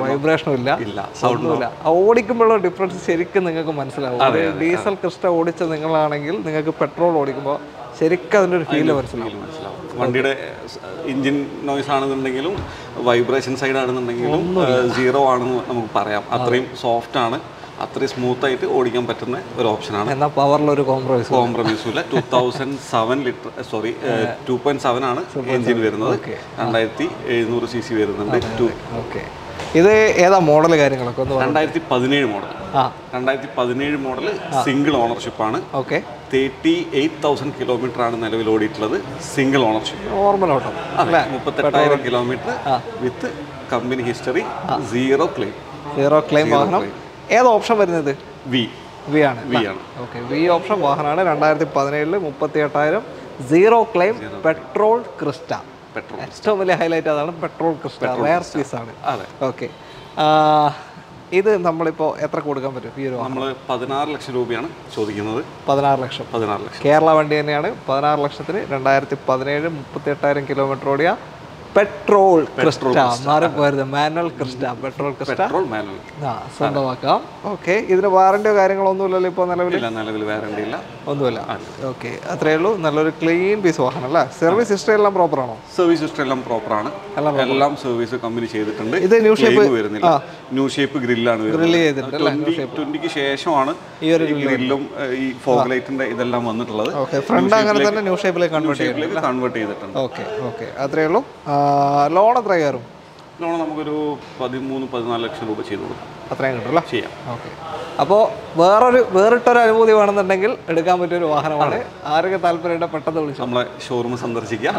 വൈബ്രേഷനും ഇല്ല. ഇല്ല ഓടിക്കുമ്പോൾ ഓടിക്കുമ്പോഴുള്ള ഡിഫറൻസ് ശരിക്കും നിങ്ങൾക്ക് മനസ്സിലാവും. ഡീസൽ ക്രിസ്റ്റ ഓടിച്ച നിങ്ങളാണെങ്കിൽ നിങ്ങൾക്ക് പെട്രോൾ ഓടിക്കുമ്പോൾ ശരിക്കും അതിന്റെ ഒരു ഫീൽ മനസ്സിലാവും. മനസ്സിലാവും. വണ്ടിയുടെ എഞ്ചിൻ നോയ്സ് ആണെന്നുണ്ടെങ്കിലും വൈബ്രേഷൻ സൈഡ് ആണെന്നുണ്ടെങ്കിലും സീറോ ആണെന്ന് നമുക്ക് പറയാം. അത്രയും സോഫ്റ്റ് ആണ്. അത്രയും സ്മൂത്ത് ആയിട്ട് ഓടിക്കാൻ പറ്റുന്ന ഒരു ഓപ്ഷനാണ് എന്നാൽ ഒരു കോംപ്രമൈസ് കോംപ്രമൈസും ഇല്ല. Two thousand seven litre sorry two point seven ആണ് എഞ്ചിൻ വരുന്നത്. രണ്ടായിരത്തി എഴുന്നൂറ് സി സി വരുന്നുണ്ട് ടു ഓക്കെ ഇത് ഏതാ മോഡൽ കാര്യങ്ങളൊക്കെ ഒന്ന് രണ്ടായിരത്തി പതിനേഴ് മോഡൽ രണ്ടായിരത്തി പതിനേഴ് മോഡൽ സിംഗിൾ ഓണർഷിപ്പ് ആണ്. Okay thirty eight thousand kilometre ആണ് നിലവിൽ ഓടിയിട്ടുള്ളത് സിംഗിൾ ഓണർഷിപ്പ് നോർമൽ ഓട്ടോ ഓട്ടം മുപ്പത്തെട്ടായിരം kilometre with company history zero claim zero claim വാഹനം. ഏത് ഓപ്ഷൻ വരുന്നത്? വി. വി ആണ്. വി ആണ്. ഓക്കെ വി ഓപ്ഷൻ വാഹനമാണ് രണ്ടായിരത്തി പതിനേഴിൽ മുപ്പത്തി എട്ടായിരം zero claim petrol Crysta petrol ഏറ്റവും വലിയ ഹൈലൈറ്റ് അതാണ് പെട്രോൾ ക്രിസ്റ്റ റയർ സ്പീസ് ആണ്. ഓക്കെ ഇത് നമ്മളിപ്പോൾ എത്ര കൊടുക്കാൻ പറ്റും ഈ ഒരു നമ്മൾ പതിനാറ് ലക്ഷം രൂപയാണ് ചോദിക്കുന്നത്. പതിനാറ് ലക്ഷം. പതിനാറ് ലക്ഷം. കേരള വണ്ടി തന്നെയാണ്. പതിനാറ് ലക്ഷത്തിന് രണ്ടായിരത്തി പതിനേഴ് മുപ്പത്തി എട്ടായിരം കിലോമീറ്റർ ഓടിയ petrol Crysta മാറിപ്പോയത് manual Crysta petrol Crysta. Petrol manual. ആ സ്വന്തമാക്കാം. ഓക്കെ ഇതിന് വാറണ്ടിയോ കാര്യങ്ങളോ ഒന്നുമില്ലല്ലോ ഇപ്പോൾ നിലവിൽ വാറണ്ടി ഇല്ല. ഒന്നുമില്ല. ഓക്കെ അത്രയേ ഉള്ളൂ. നല്ലൊരു ക്ലീൻ പീസ് വാഹനം അല്ലേ? സർവീസ് ഹിസ്റ്ററി എല്ലാം പ്രോപ്പർ ആണോ? സർവീസ് ഹിസ്റ്ററി എല്ലാം പ്രോപ്പർ ആണ്. എല്ലാം സർവീസ് കമ്പനി ചെയ്തിട്ടുണ്ട്. ഇത് ന്യൂ ഷേപ്പ് വരുന്നില്ല. ന്യൂ ഷേപ്പ് ഗ്രില്ലാണ് ഗ്രില്ല് ചെയ്തിട്ടുണ്ട് അല്ലേ? ട്വന്റിക്ക് ശേഷമാണ് ഈ ഒരു ഗ്രില്ലും ഈ ഫോഗ് ലൈറ്റിന്റെ ഇതെല്ലാം വന്നിട്ടുള്ളത്. ഓക്കെ ഫ്രണ്ട് അങ്ങനെ തന്നെ ന്യൂ ഷേപ്പിലേക്ക് കൺവേർട്ട് ഷേപ്പിലേക്ക് കൺവേർട്ട് ചെയ്തിട്ടുണ്ട് ഓക്കെ ഓക്കെ അത്രയേ ഉള്ളൂ. ലോൺ എത്ര കയറും? ലോൺ നമുക്കൊരു പതിമൂന്ന് പതിനാല് ലക്ഷം രൂപ ചെയ്ത് കൊടുക്കാം. അത്രയും കിട്ടും അല്ലേ? ചെയ്യാം. ഓക്കെ. അപ്പോൾ വേറൊരു വേറിട്ടൊരു അനുഭൂതി വേണമെന്നുണ്ടെങ്കിൽ എടുക്കാൻ പറ്റിയ ഒരു വാഹനമാണ് ആരൊക്കെ താല്പര്യമുണ്ട് പെട്ടെന്ന് വിളിച്ചു നമ്മളെ ഷോറൂം സന്ദർശിക്കുക.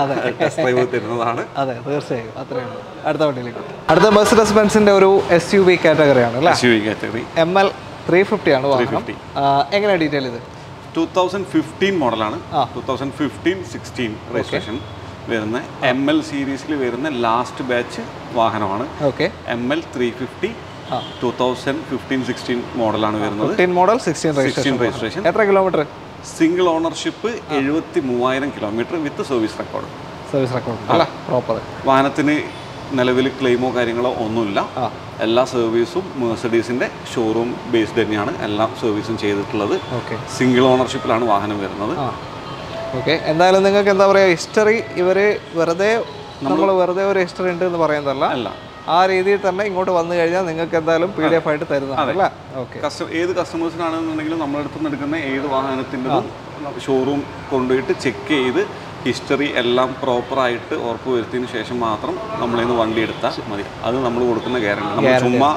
ഡ്രൈവ് തരുന്നതാണ്. അതെ തീർച്ചയായും. അത്രയും അടുത്ത വണ്ടിയിലേക്ക് അടുത്ത ബസ് ബെൻസിന്റെ ഒരു എസ് യു വി കാറ്റഗറിയാണ് അല്ലേ S U V category M L three fifty ആണ് വാഹനം. എങ്ങനെയാണ് ഡീറ്റെയിൽ ഇത്? ടൂ തൗസൻഡ് ഫിഫ്റ്റീൻ മോഡലാണ് two thousand fifteen sixteen registration വരുന്ന എം എൽ സീരീസിൽ വരുന്ന ലാസ്റ്റ് ബാച്ച് വാഹനമാണ്. Okay M L three fifty two thousand fifteen sixteen മോഡലാണ് വരുന്നത്. മോഡൽ സിക്സ്റ്റീൻ രജിസ്ട്രേഷൻ എത്ര കിലോമീറ്റർ സിംഗിൾ ഓണർഷിപ്പ് എഴുപത്തി മൂവായിരം kilometre with service record service record അല്ല പ്രോപ്പർ വാഹനത്തിന് നിലവിൽ ക്ലെയിമോ കാര്യങ്ങളോ ഒന്നുമില്ല. എല്ലാ സർവീസും മേഴ്സഡീസിന്റെ ഷോറൂം ബേസ്ഡ് തന്നെയാണ്. എല്ലാ സർവീസും ചെയ്തിട്ടുള്ളത്. ഓക്കെ സിംഗിൾ ഓണർഷിപ്പിലാണ് വാഹനം വരുന്നത്. ഓക്കെ എന്തായാലും നിങ്ങൾക്ക് എന്താ പറയുക ഹിസ്റ്ററി ഇവർ വെറുതെ നമ്മൾ വെറുതെ ഒരു ഹിസ്റ്ററി ഉണ്ട് എന്ന് പറയുന്നതല്ല. അല്ല. ആ രീതിയിൽ തന്നെ ഇങ്ങോട്ട് വന്നു കഴിഞ്ഞാൽ നിങ്ങൾക്ക് എന്തായാലും പി ഡി എഫ് ആയിട്ട് തരുന്നതല്ല ഓക്കെ. ഏത് കസ്റ്റമേഴ്സിനാണെന്നുണ്ടെങ്കിലും നമ്മളെടുത്ത് നിന്ന് എടുക്കുന്ന ഏത് വാഹനത്തിന്റെ ഷോറൂം കൊണ്ടുപോയിട്ട് ചെക്ക് ചെയ്ത് ഹിസ്റ്ററി എല്ലാം പ്രോപ്പറായിട്ട് ഉറപ്പ് വരുത്തിയതിന് ശേഷം മാത്രം നമ്മളിൽ നിന്ന് വണ്ടി എടുത്താൽ മതി. അത് നമ്മൾ കൊടുക്കുന്ന ഗ്യാരണ്ടി നമ്മൾ ചുമ്മാ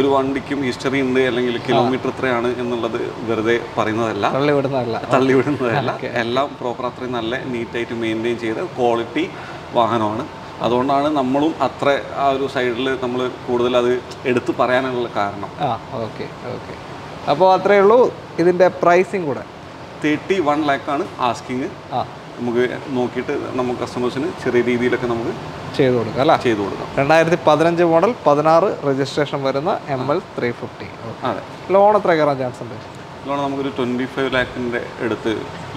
ഒരു വണ്ടിക്കും ഹിസ്റ്ററി ഉണ്ട് അല്ലെങ്കിൽ കിലോമീറ്റർ എത്രയാണ് എന്നുള്ളത് വെറുതെ പറയുന്നതല്ല. തള്ളി വിടുന്നതല്ല തള്ളിവിടുന്നതല്ല എല്ലാം പ്രോപ്പർ അത്രയും നല്ല നീറ്റായിട്ട് മെയിന്റെയിൻ ചെയ്ത് ക്വാളിറ്റി വാഹനമാണ്. അതുകൊണ്ടാണ് നമ്മളും അത്ര ആ ഒരു സൈഡിൽ നമ്മൾ കൂടുതൽ അത് എടുത്തു പറയാനുള്ള കാരണം. ആ ഓക്കെ ഓക്കെ അപ്പോൾ അത്രയേ ഉള്ളൂ ഇതിന്റെ പ്രൈസിങ് കൂടെ. തേർട്ടി വൺ ലാക്കാണ് ആസ്കിങ് ആ. നമുക്ക് നോക്കിയിട്ട് നമുക്ക് കസ്റ്റമേഴ്സിന് ചെറിയ രീതിയിലൊക്കെ നമുക്ക് ചെയ്ത് കൊടുക്കാം അല്ലേ? ചെയ്തു കൊടുക്കാം. രണ്ടായിരത്തി പതിനഞ്ച് മോഡൽ പതിനാറ് രജിസ്ട്രേഷൻ വരുന്ന എം എൽ ത്രീ ഫിഫ്റ്റി അതെ. ലോൺ എത്ര കയറാൻ ചാൻസ് ഉണ്ട്? ലോൺ നമുക്കൊരു ട്വന്റി ഫൈവ് ലാക്കിന്റെ അടുത്ത്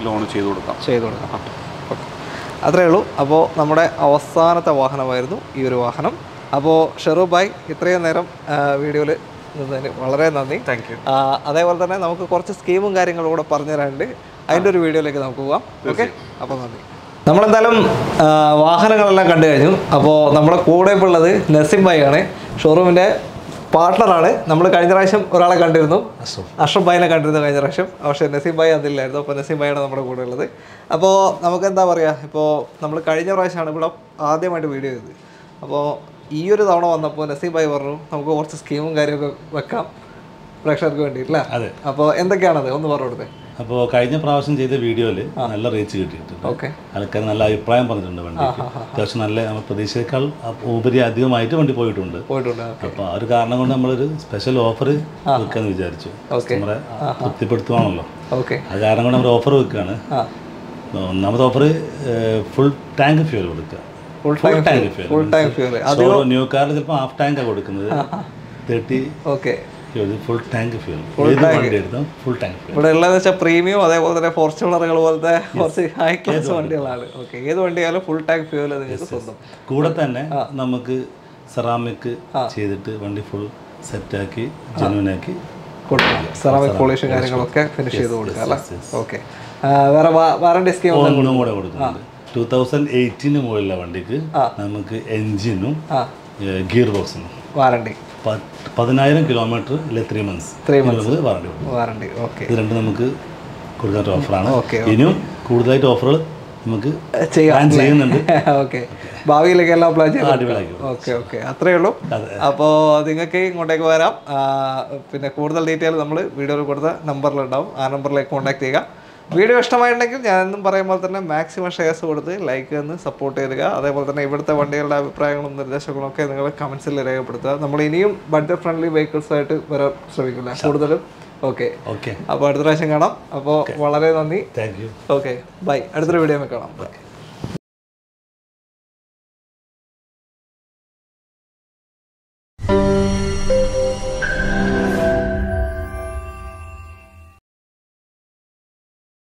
ലോൺ ചെയ്ത് കൊടുക്കാം. ചെയ്തു കൊടുക്കാം. ഓക്കെ അത്രേ ഉള്ളൂ. അപ്പോൾ നമ്മുടെ അവസാനത്തെ വാഹനമായിരുന്നു ഈ ഒരു വാഹനം. അപ്പോൾ ഷെറൂബ് ഭായ് ഇത്രയും നേരം വീഡിയോയിൽ നിന്നതിന് വളരെ നന്ദി. താങ്ക് യു ആ, അതേപോലെ തന്നെ നമുക്ക് കുറച്ച് സ്കീമും കാര്യങ്ങളും കൂടെ പറഞ്ഞു തരാനുണ്ട് അതിന്റെ ഒരു വീഡിയോയിലേക്ക് നമുക്ക് പോവാം. ഓക്കെ? അപ്പോൾ നന്ദി. നമ്മളെന്തായാലും വാഹനങ്ങളെല്ലാം കണ്ടു കഴിഞ്ഞു. അപ്പോൾ നമ്മുടെ കൂടെ ഇപ്പോൾ ഉള്ളത് നസിം ഭായി ആണ് ഷോറൂമിന്റെ പാർട്ട്ണറാണ്. നമ്മൾ കഴിഞ്ഞ പ്രാവശ്യം ഒരാളെ കണ്ടിരുന്നു. അഷ്റഫ് ഭായിനെ കണ്ടിരുന്നു കഴിഞ്ഞ പ്രാവശ്യം. പക്ഷേ നസീം ഭായി അതില്ലായിരുന്നു. അപ്പോൾ നസീം ഭായിയാണ് നമ്മുടെ കൂടെ ഉള്ളത്. അപ്പോൾ നമുക്ക് എന്താ പറയുക ഇപ്പോൾ നമ്മൾ കഴിഞ്ഞ പ്രാവശ്യമാണ് ഇവിടെ ആദ്യമായിട്ട് വീഡിയോ ചെയ്തത്. അപ്പോൾ ഈ ഒരു തവണ വന്നപ്പോൾ നസീം ഭായി പറഞ്ഞു നമുക്ക് കുറച്ച് സ്കീമും കാര്യമൊക്കെ വെക്കാം പ്രേക്ഷകർക്ക് വേണ്ടിയിട്ടില്ല അതെ. അപ്പോൾ എന്തൊക്കെയാണത്? ഒന്ന് പറഞ്ഞു കൊടുത്തേ. അപ്പോൾ കഴിഞ്ഞ പ്രാവശ്യം ചെയ്ത വീഡിയോയിൽ നല്ല റീച്ച് കിട്ടിയിട്ടുണ്ട്. ഓക്കെ. ആൾക്കാർ നല്ല അഭിപ്രായം പറഞ്ഞിട്ടുണ്ട് വണ്ടിക്ക്. അത്യാവശ്യം നല്ല പ്രതീക്ഷയേക്കാൾ ഉപരി അധികമായിട്ട് വണ്ടി പോയിട്ടുണ്ട്. അപ്പോൾ ആ ഒരു കാരണം കൊണ്ട് നമ്മളൊരു സ്പെഷ്യൽ ഓഫർ വെക്കാന്ന് വിചാരിച്ചു. നമ്മളെ തൃപ്തിപ്പെടുത്തുവാണല്ലോ. ഓക്കെ. ആ കാരണം കൊണ്ട് നമ്മൾ ഓഫർ വെക്കുകയാണ് ഒന്നാമത് ഒന്നാമത്തെ ഓഫർ ഫുൾ ടാങ്ക് ഫ്യൂൽ കൊടുക്കുക. ഫുൾ ടാങ്ക് ഫ്യൂൽ ന്യൂ കാറിൽ ചിലപ്പോൾ ഹാഫ് ടാങ്കാണ് കൊടുക്കുന്നത്. Thirty okay. Full tank fuel full tank ഇവിടെ ഉള്ളത് വെച്ചാൽ പ്രീമിയം അതേപോലെ തന്നെ ഫോർച്യൂണറുകൾ പോലത്തെ കുറച്ച് ഹൈ ക്ലാസ് വണ്ടികളാണ്. ഓക്കെ ഏത് വണ്ടിയായാലും ഫുൾ ടാങ്ക് ഫ്യൂൽ നിങ്ങൾക്ക് സ്വന്തം. കൂടെ തന്നെ നമുക്ക് സെറാമിക് ചെയ്തിട്ട് വണ്ടി ഫുൾ സെറ്റാക്കി ജനുവനാക്കി കൊടുക്കാം. സെറാമിക് പോളിഷും കാര്യങ്ങളൊക്കെ ഫിനിഷ് ചെയ്ത് കൊടുക്കാം അല്ലേ? ഓക്കെ വേറെ വാറണ്ടി സ്കീം ഒന്നും കൂടെ കൊടുക്കുന്നുണ്ട് ടൂ തൗസൻഡ് എയ്റ്റീന് മുകളിലുള്ള വണ്ടിക്ക് നമുക്ക് എൻജിനും ഗിയർ ബോക്സിനും വാറണ്ടി പതിനായിരം കിലോമീറ്റർ അല്ലെ three months three months warranty warranty okay ഇത് രണ്ടും നമുക്ക് കൊടുക്കാൻ ഓഫറാണ് ഇനിയും കൂടുതലായിട്ട് ഓഫറുകൾ നമുക്ക് ചെയ്യുന്നുണ്ട്. ഓക്കെ ഭാവിയിലേക്ക് എല്ലാം പ്ലാൻ ചെയ്യാം ഓക്കെ ഓക്കെ അത്രയേ ഉള്ളൂ. അപ്പോൾ നിങ്ങൾക്ക് ഇങ്ങോട്ടേക്ക് വരാം. പിന്നെ കൂടുതൽ ഡീറ്റെയിൽ നമ്മൾ വീഡിയോയിൽ കൊടുത്ത നമ്പറിലുണ്ടാവും ആ നമ്പറിലേക്ക് കോൺടാക്ട് ചെയ്യുക. വീഡിയോ ഇഷ്ടമായിട്ടുണ്ടെങ്കിൽ ഞാൻ എന്നും പറയുമ്പോൾ തന്നെ മാക്സിമം ഷെയർസ് കൊടുത്ത് ലൈക്ക് എന്ന് സപ്പോർട്ട് ചെയ്യുക അതേപോലെ തന്നെ ഇവിടുത്തെ വണ്ടികളുടെ അഭിപ്രായങ്ങളും നിർദ്ദേശങ്ങളും ഒക്കെ നിങ്ങൾ കമൻസിൽ രേഖപ്പെടുത്തുക. നമ്മൾ ഇനിയും ബഡ്ജറ്റ് ഫ്രണ്ട്ലി വെഹിക്കിൾസ് ആയിട്ട് വരാൻ ശ്രമിക്കില്ല. കൂടുതലും ഓക്കെ ഓക്കെ അപ്പോൾ അടുത്ത പ്രാവശ്യം കാണാം. അപ്പോൾ വളരെ നന്ദി. താങ്ക് യു ഓക്കെ ബൈ അടുത്തൊരു വീഡിയോ കാണാം. ഓക്കെ